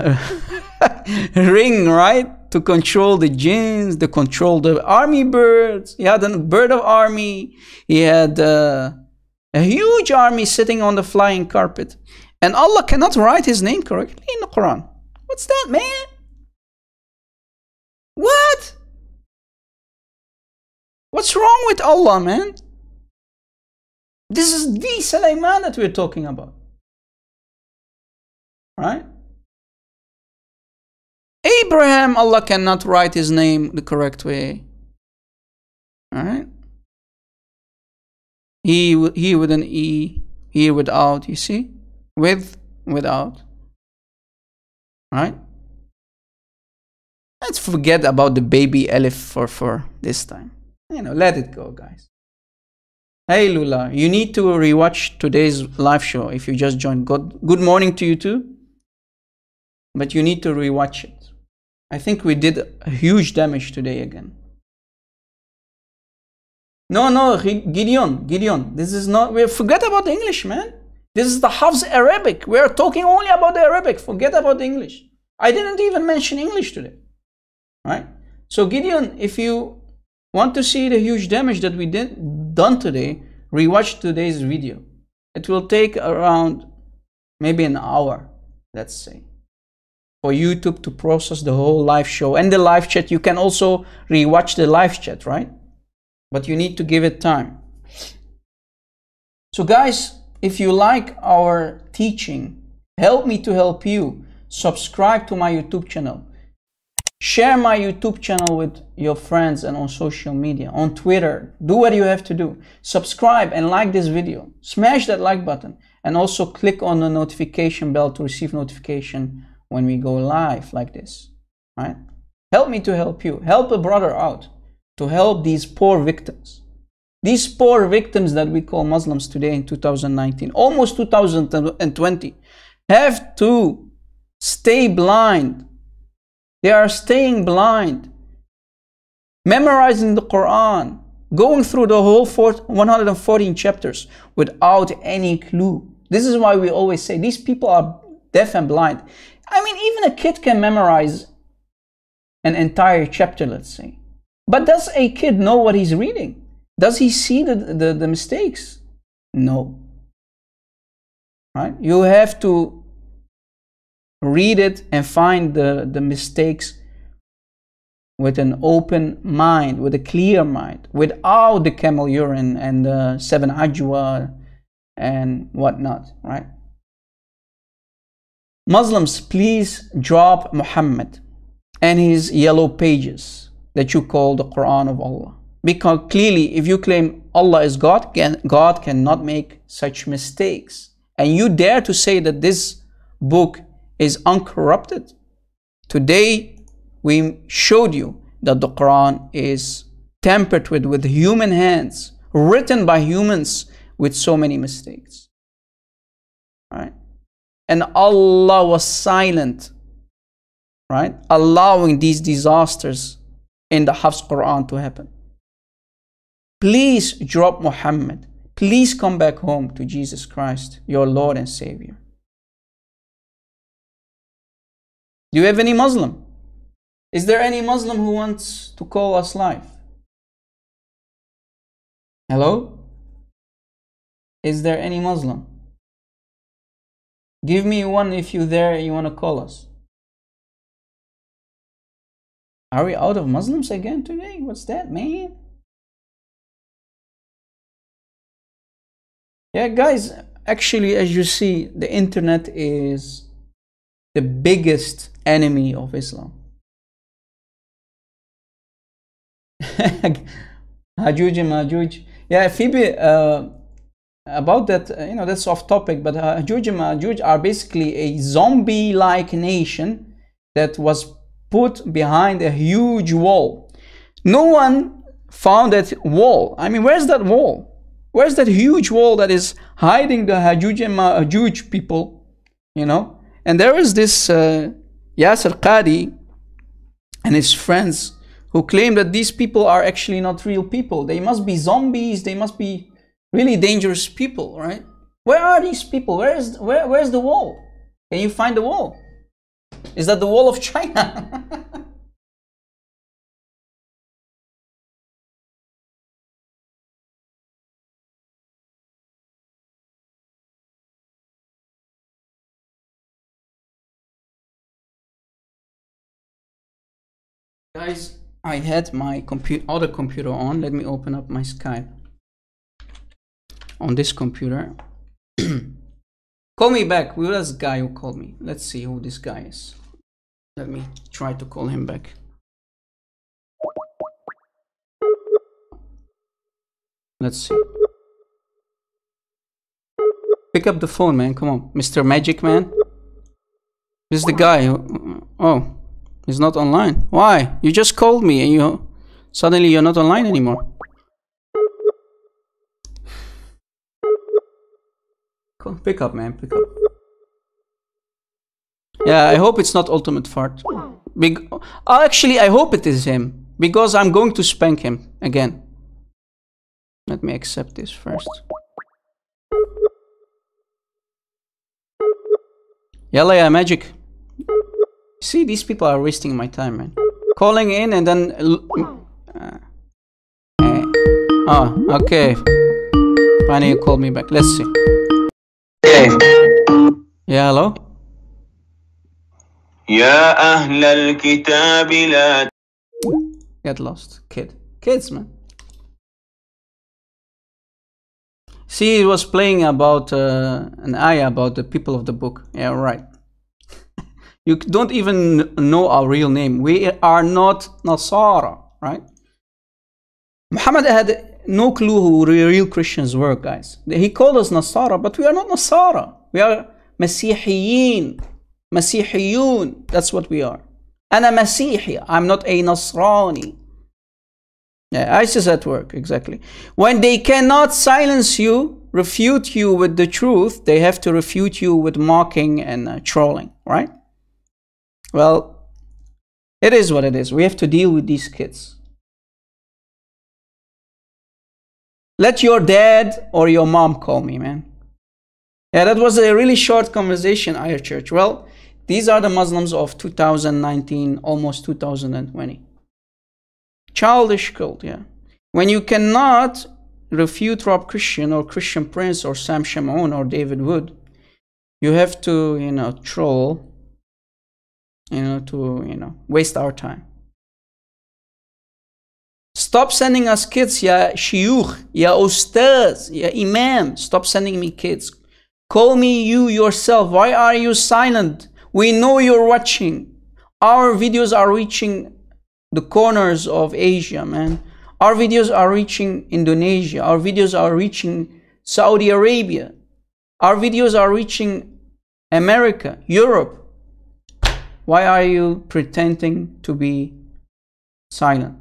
ring, right? To control the jinns, to control the army birds. He had a bird of army. He had uh, a huge army sitting on the flying carpet. And Allah cannot write his name correctly in the Quran. What's that, man? What? What's wrong with Allah, man? This is the Sulaiman that we're talking about. Right? Abraham, Allah cannot write his name the correct way. Alright? He, he with an E, he without, you see? With, without. Right? let's forget about the baby Elif for, for this time. You know, let it go, guys. Hey Lula, you need to rewatch today's live show if you just joined. Good, good morning to you too. But you need to rewatch it. I think we did a huge damage today again. No, no, Gideon, Gideon, this is not, we forget about the English, man. This is the Hafs Arabic. We are talking only about the Arabic. Forget about the English. I didn't even mention English today. Right? So Gideon, if you want to see the huge damage that we did done today, rewatch today's video. It will take around maybe an hour, let's say, for YouTube to process the whole live show and the live chat. You can also rewatch the live chat, right? But you need to give it time. So guys, if you like our teaching, help me to help you. Subscribe to my YouTube channel. Share my YouTube channel with your friends and on social media, on Twitter. Do what you have to do. Subscribe and like this video. Smash that like button and also click on the notification bell to receive notification when we go live like this. Right? Help me to help you. Help a brother out to help these poor victims. These poor victims that we call Muslims today in 2019, almost 2020, have to stay blind they are staying blind, memorizing the Quran, going through the whole 114 chapters without any clue. This is why we always say these people are deaf and blind. I mean, even a kid can memorize an entire chapter, let's say. But does a kid know what he's reading? Does he see the, the, the mistakes? No. Right? You have to read it and find the, the mistakes with an open mind, with a clear mind, without the camel urine and the seven ajwa and whatnot, right? Muslims, please drop Muhammad and his yellow pages that you call the Quran of Allah. Because clearly, if you claim Allah is God, God cannot make such mistakes. And you dare to say that this book is uncorrupted. Today, we showed you that the Quran is tampered with with human hands, written by humans with so many mistakes. Right? And Allah was silent, right? Allowing these disasters in the Hafs Quran to happen. Please drop Muhammad. Please come back home to Jesus Christ, your Lord and Savior. Do you have any Muslim? Is there any Muslim who wants to call us live? Hello? Is there any Muslim? Give me one if you're there you want to call us. Are we out of Muslims again today? What's that, man? Yeah, guys, actually, as you see, the internet is the biggest enemy of Islam. Hajuj Majuj. Yeah, Phoebe, uh, about that, uh, you know, that's off topic, but uh, Majuj are basically a zombie like nation that was put behind a huge wall. No one found that wall. I mean, where's that wall? Where's that huge wall that is hiding the Hajuj and Majuj people? You know? And there is this uh, Yasir Qadi and his friends who claim that these people are actually not real people. They must be zombies. They must be really dangerous people, right? Where are these people? Where is where, where's the wall? Can you find the wall? Is that the wall of China? Guys, I had my computer, other computer on. Let me open up my Skype on this computer. call me back. Who is this guy who called me? Let's see who this guy is. Let me try to call him back. Let's see. Pick up the phone, man. Come on. Mr. Magic Man. This is the guy. Who, oh. He's not online. Why? You just called me and you suddenly you're not online anymore. Pick up, man. Pick up. Yeah, I hope it's not ultimate fart. Big. Oh, actually, I hope it is him because I'm going to spank him again. Let me accept this first. Yalla, yeah, magic. See, these people are wasting my time, man. Calling in and then. Uh, uh, oh, okay. Finally, you called me back. Let's see. Yeah, hello? يا أهل الكتاب لا Get lost. Kid. Kids, man. See, it was playing about uh, an ayah about the people of the book. Yeah, right. You don't even know our real name. We are not Nasara, right? Muhammad had no clue who real Christians were, guys. He called us Nasara, but we are not Nasara. We are Masihiyin, Masihiyun. That's what we are. And a Masihi. I'm not a Nasrani. Yeah, ISIS at work, exactly. When they cannot silence you, refute you with the truth, they have to refute you with mocking and uh, trolling, right? Well, it is what it is. We have to deal with these kids. Let your dad or your mom call me, man. Yeah, that was a really short conversation, Ayah Church. Well, these are the Muslims of 2019, almost 2020. Childish cult, yeah. When you cannot refute Rob Christian or Christian Prince or Sam Shamoun or David Wood, you have to, you know, troll, you know, to, you know, waste our time. Stop sending us kids, ya shiuch, ya ustaz, ya imam. Stop sending me kids. Call me you yourself. Why are you silent? We know you're watching. Our videos are reaching the corners of Asia, man. Our videos are reaching Indonesia. Our videos are reaching Saudi Arabia. Our videos are reaching America, Europe. Why are you pretending to be silent?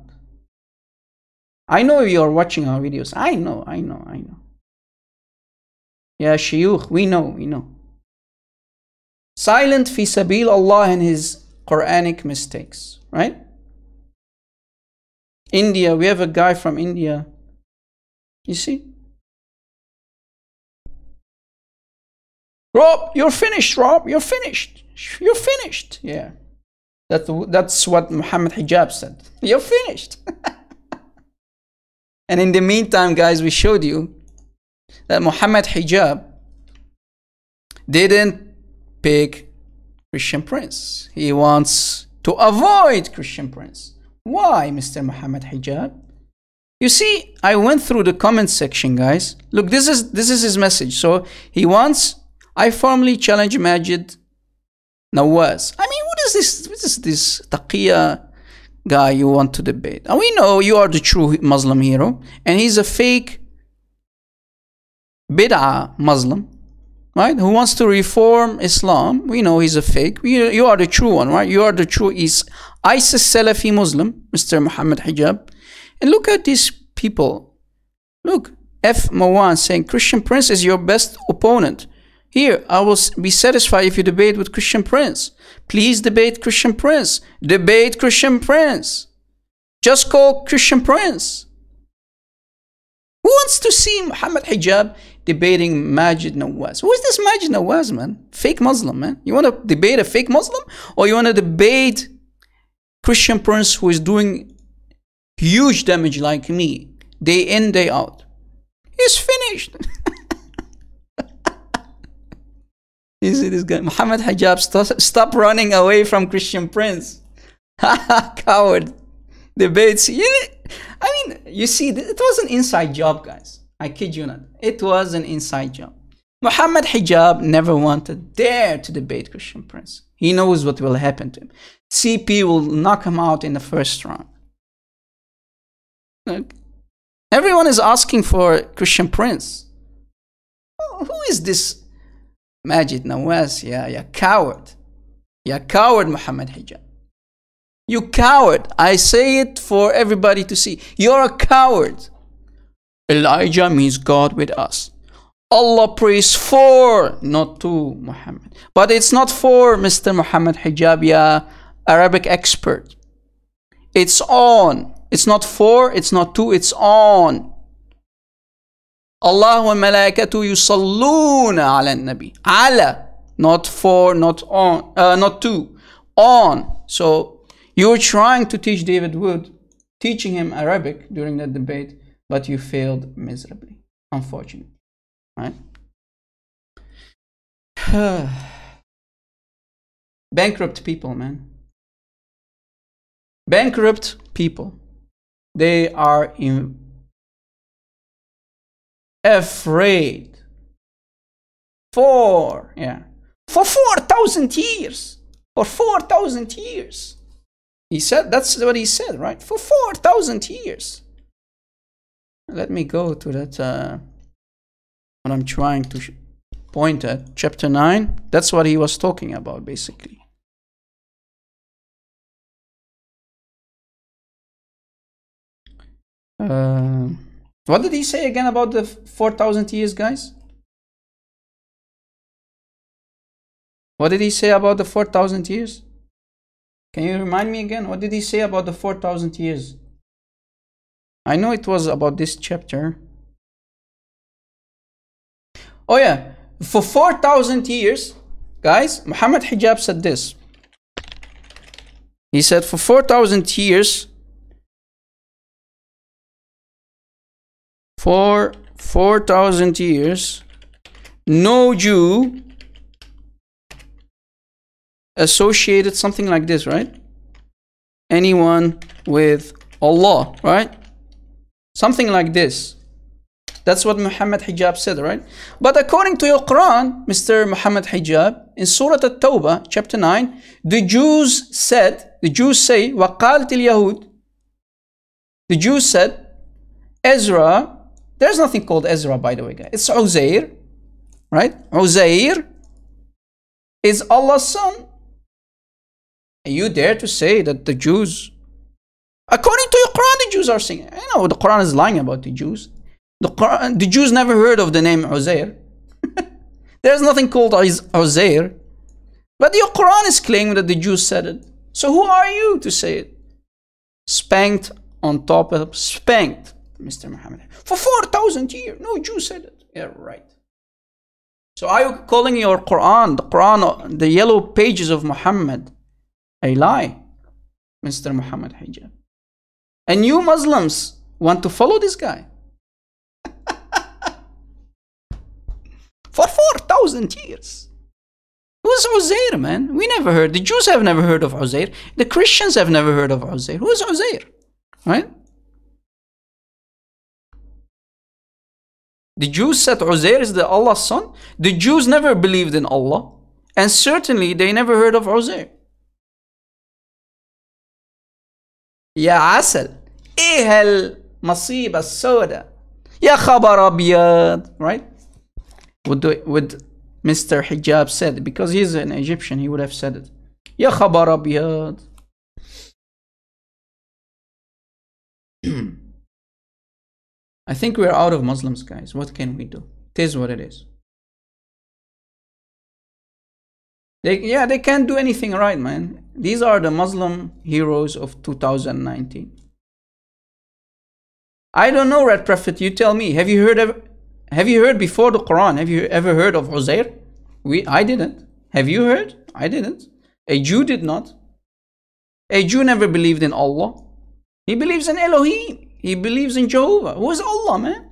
I know you are watching our videos. I know, I know, I know. Yeah, shiyukh, we know, we know. Silent fi sabil Allah and his Quranic mistakes, right? India, we have a guy from India. You see? Rob, you're finished, Rob, you're finished. You're finished. Yeah. That, that's what Muhammad Hijab said. You're finished. and in the meantime, guys, we showed you that Muhammad Hijab didn't pick Christian Prince. He wants to avoid Christian Prince. Why, Mr. Muhammad Hijab? You see, I went through the comment section, guys. Look, this is this is his message. So he wants, I formally challenge Maajid Nawaz. I mean, what is this? What is this taqiyya guy you want to debate? And we know you are the true Muslim hero, and he's a fake bid'ah Muslim, right? Who wants to reform Islam? We know he's a fake. You, you are the true one, right? You are the true is ISIS Salafi Muslim, Mr. Muhammad Hijab. And look at these people. Look, F. Mawan saying Christian Prince is your best opponent. Here, I will be satisfied if you debate with Christian Prince. Please debate Christian Prince. Debate Christian Prince. Just call Christian Prince. Who wants to see Muhammad Hijab debating Maajid Nawaz? Who is this Maajid Nawaz, man? Fake Muslim, man. You want to debate a fake Muslim? Or you want to debate Christian Prince who is doing huge damage like me, day in, day out? He's finished. you see this guy? Muhammad Hijab, stop, stop running away from Christian Prince. Coward. Debates. You, I mean, you see, it was an inside job, guys. I kid you not. It was an inside job. Muhammad Hijab never wanted, dare to debate Christian Prince. He knows what will happen to him. CP will knock him out in the first round. Look, everyone is asking for Christian Prince. Who is this Maajid Nawaz? Yeah, yeah, coward. Yeah, coward Muhammad Hijab. You coward. I say it for everybody to see. You're a coward. Elijah means God with us. Allah prays for, not to Muhammad. But it's not for Mr. Muhammad Hijab, yeah, Arabic expert. It's on. It's not for, it's not to, it's on. Allah wa malaikatu yusalluna ala nabi. Ala, not for, not on, uh, not to, on. So you were trying to teach David Wood, teaching him Arabic during that debate, but you failed miserably, unfortunately. Right? Bankrupt people, man. Bankrupt people. They are in afraid for yeah for 4000 years for 4000 years. He said that's what he said right? For 4000 years. Let me go to that uh, what i'm trying to point at chapter 9 that's what he was talking about basically. Uh, what did he say again about the 4000 years guys? What did he say about the 4000 years can you remind me again? What did he say about the 4000 years i know it was about this chapter. Oh yeah. For 4000 years guys muhammad hijab said this. He said for 4000 years for 4000 years no jew associated something like this right anyone with allah right something like this that's what Muhammad Hijab said, right? But according to your Quran, Mr. Muhammad Hijab, in Surah At-Tawbah, chapter 9, the Jews said, the Jews say, وَقَالَتِ الْيَهُودِ The Jews said, Ezra, there's nothing called Ezra, by the way, guys. It's Uzair, right? Uzair is Allah's son. And you dare to say that the Jews, according to your Quran, the Jews are saying, I know the Quran is lying about the Jews. The, Quran, the Jews never heard of the name Uzair. There's nothing called Uzair. But your Quran is claiming that the Jews said it. So who are you to say it? Spanked on top of spanked, Mr. Muhammad. For 4,000 years. No Jew said it. Yeah, right. So are you calling your Quran, the Quran, the yellow pages of Muhammad, a lie? Mr. Muhammad Hijab. And you Muslims want to follow this guy. for 4,000 years. Who's Uzair, man? We never heard. The Jews have never heard of Uzair. The Christians have never heard of Uzair. Who's Uzair? Right? The Jews said Uzair is the Allah's son. The Jews never believed in Allah. And certainly they never heard of Uzair. يا عسل ايه المصيبة السوداء يا خبر ابيض right would, do, would Mr. Hijab said because he's an Egyptian he would have said it يا خبر أبيض I think we're out of Muslims guys what can we do it is what it is they, yeah they can't do anything right man these are the Muslim heroes of 2019 I don't know Red Prophet you tell me have you heard of have you heard before the Quran? Have you ever heard of Uzair? We, I didn't. Have you heard? I didn't. A Jew did not. A Jew never believed in Allah. He believes in Elohim. He believes in Jehovah. Who is Allah, man?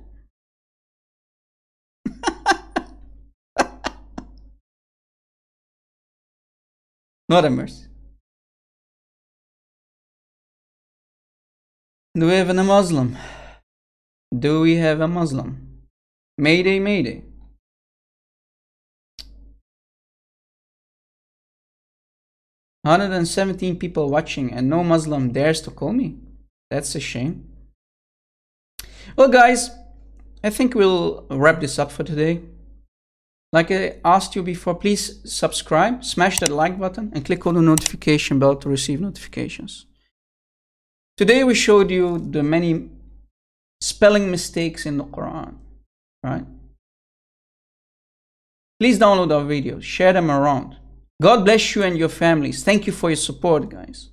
Not a mercy. Do we have a Muslim? Do we have a Muslim? Mayday, mayday. Hundred and seventeen people watching and no Muslim dares to call me. That's a shame. Well guys, I think we'll wrap this up for today. Like I asked you before, please subscribe, smash that like button and click on the notification bell to receive notifications. Today we showed you the many spelling mistakes in the Quran, right? Please download our videos, share them around. God bless you and your families. Thank you for your support, guys.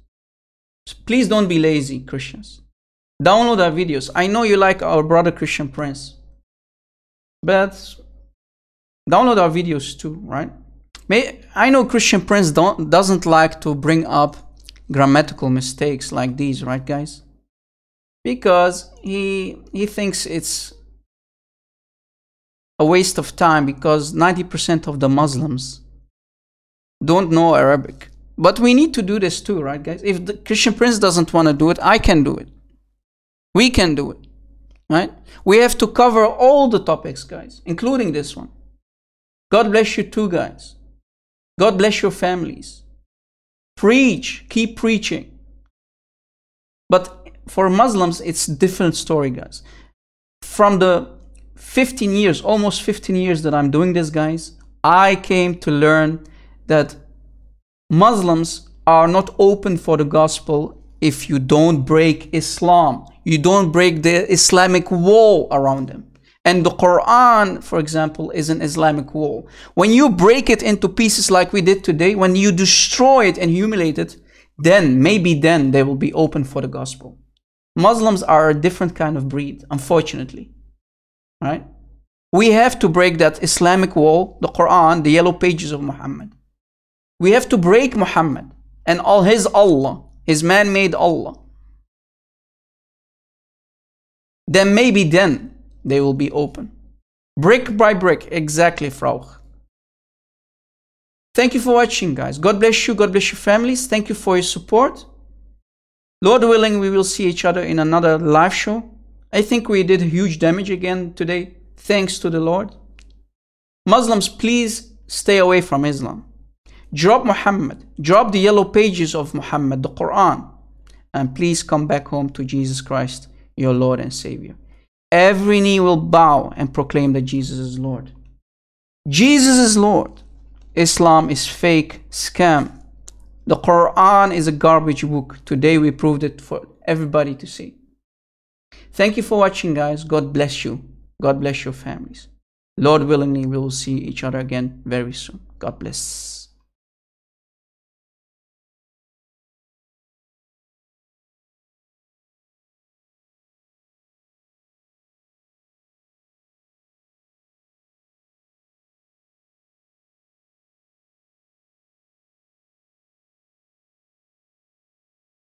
Please don't be lazy, Christians. Download our videos. I know you like our brother Christian Prince, but download our videos too, right? May, I know Christian Prince don't, doesn't like to bring up grammatical mistakes like these, right, guys? Because he he thinks it's a waste of time because 90% of the Muslims don't know Arabic. But we need to do this too, right, guys? If the Christian Prince doesn't want to do it, I can do it. We can do it, right? We have to cover all the topics, guys, including this one. God bless you too, guys. God bless your families. Preach, keep preaching. But for Muslims, it's different story, guys. From the 15 years, almost 15 years that I'm doing this, guys, I came to learn that Muslims are not open for the gospel if you don't break Islam. You don't break the Islamic wall around them. And the Quran, for example, is an Islamic wall. When you break it into pieces like we did today, when you destroy it and humiliate it, then, maybe then, they will be open for the gospel. Muslims are a different kind of breed, unfortunately. Right? We have to break that Islamic wall, the Quran, the yellow pages of Muhammad. We have to break Muhammad and all his Allah, his man-made Allah. Then maybe then they will be open. Brick by brick, exactly, Frau. Thank you for watching, guys. God bless you. God bless your families. Thank you for your support. Lord willing, we will see each other in another live show. I think we did huge damage again today, thanks to the Lord. Muslims, please stay away from Islam. Drop Muhammad, drop the yellow pages of Muhammad, the Quran, and please come back home to Jesus Christ, your Lord and Savior. Every knee will bow and proclaim that Jesus is Lord. Jesus is Lord. Islam is fake, scam. The Quran is a garbage book. Today we proved it for everybody to see. Thank you for watching, guys. God bless you. God bless your families. Lord willingly, we will see each other again very soon. God bless.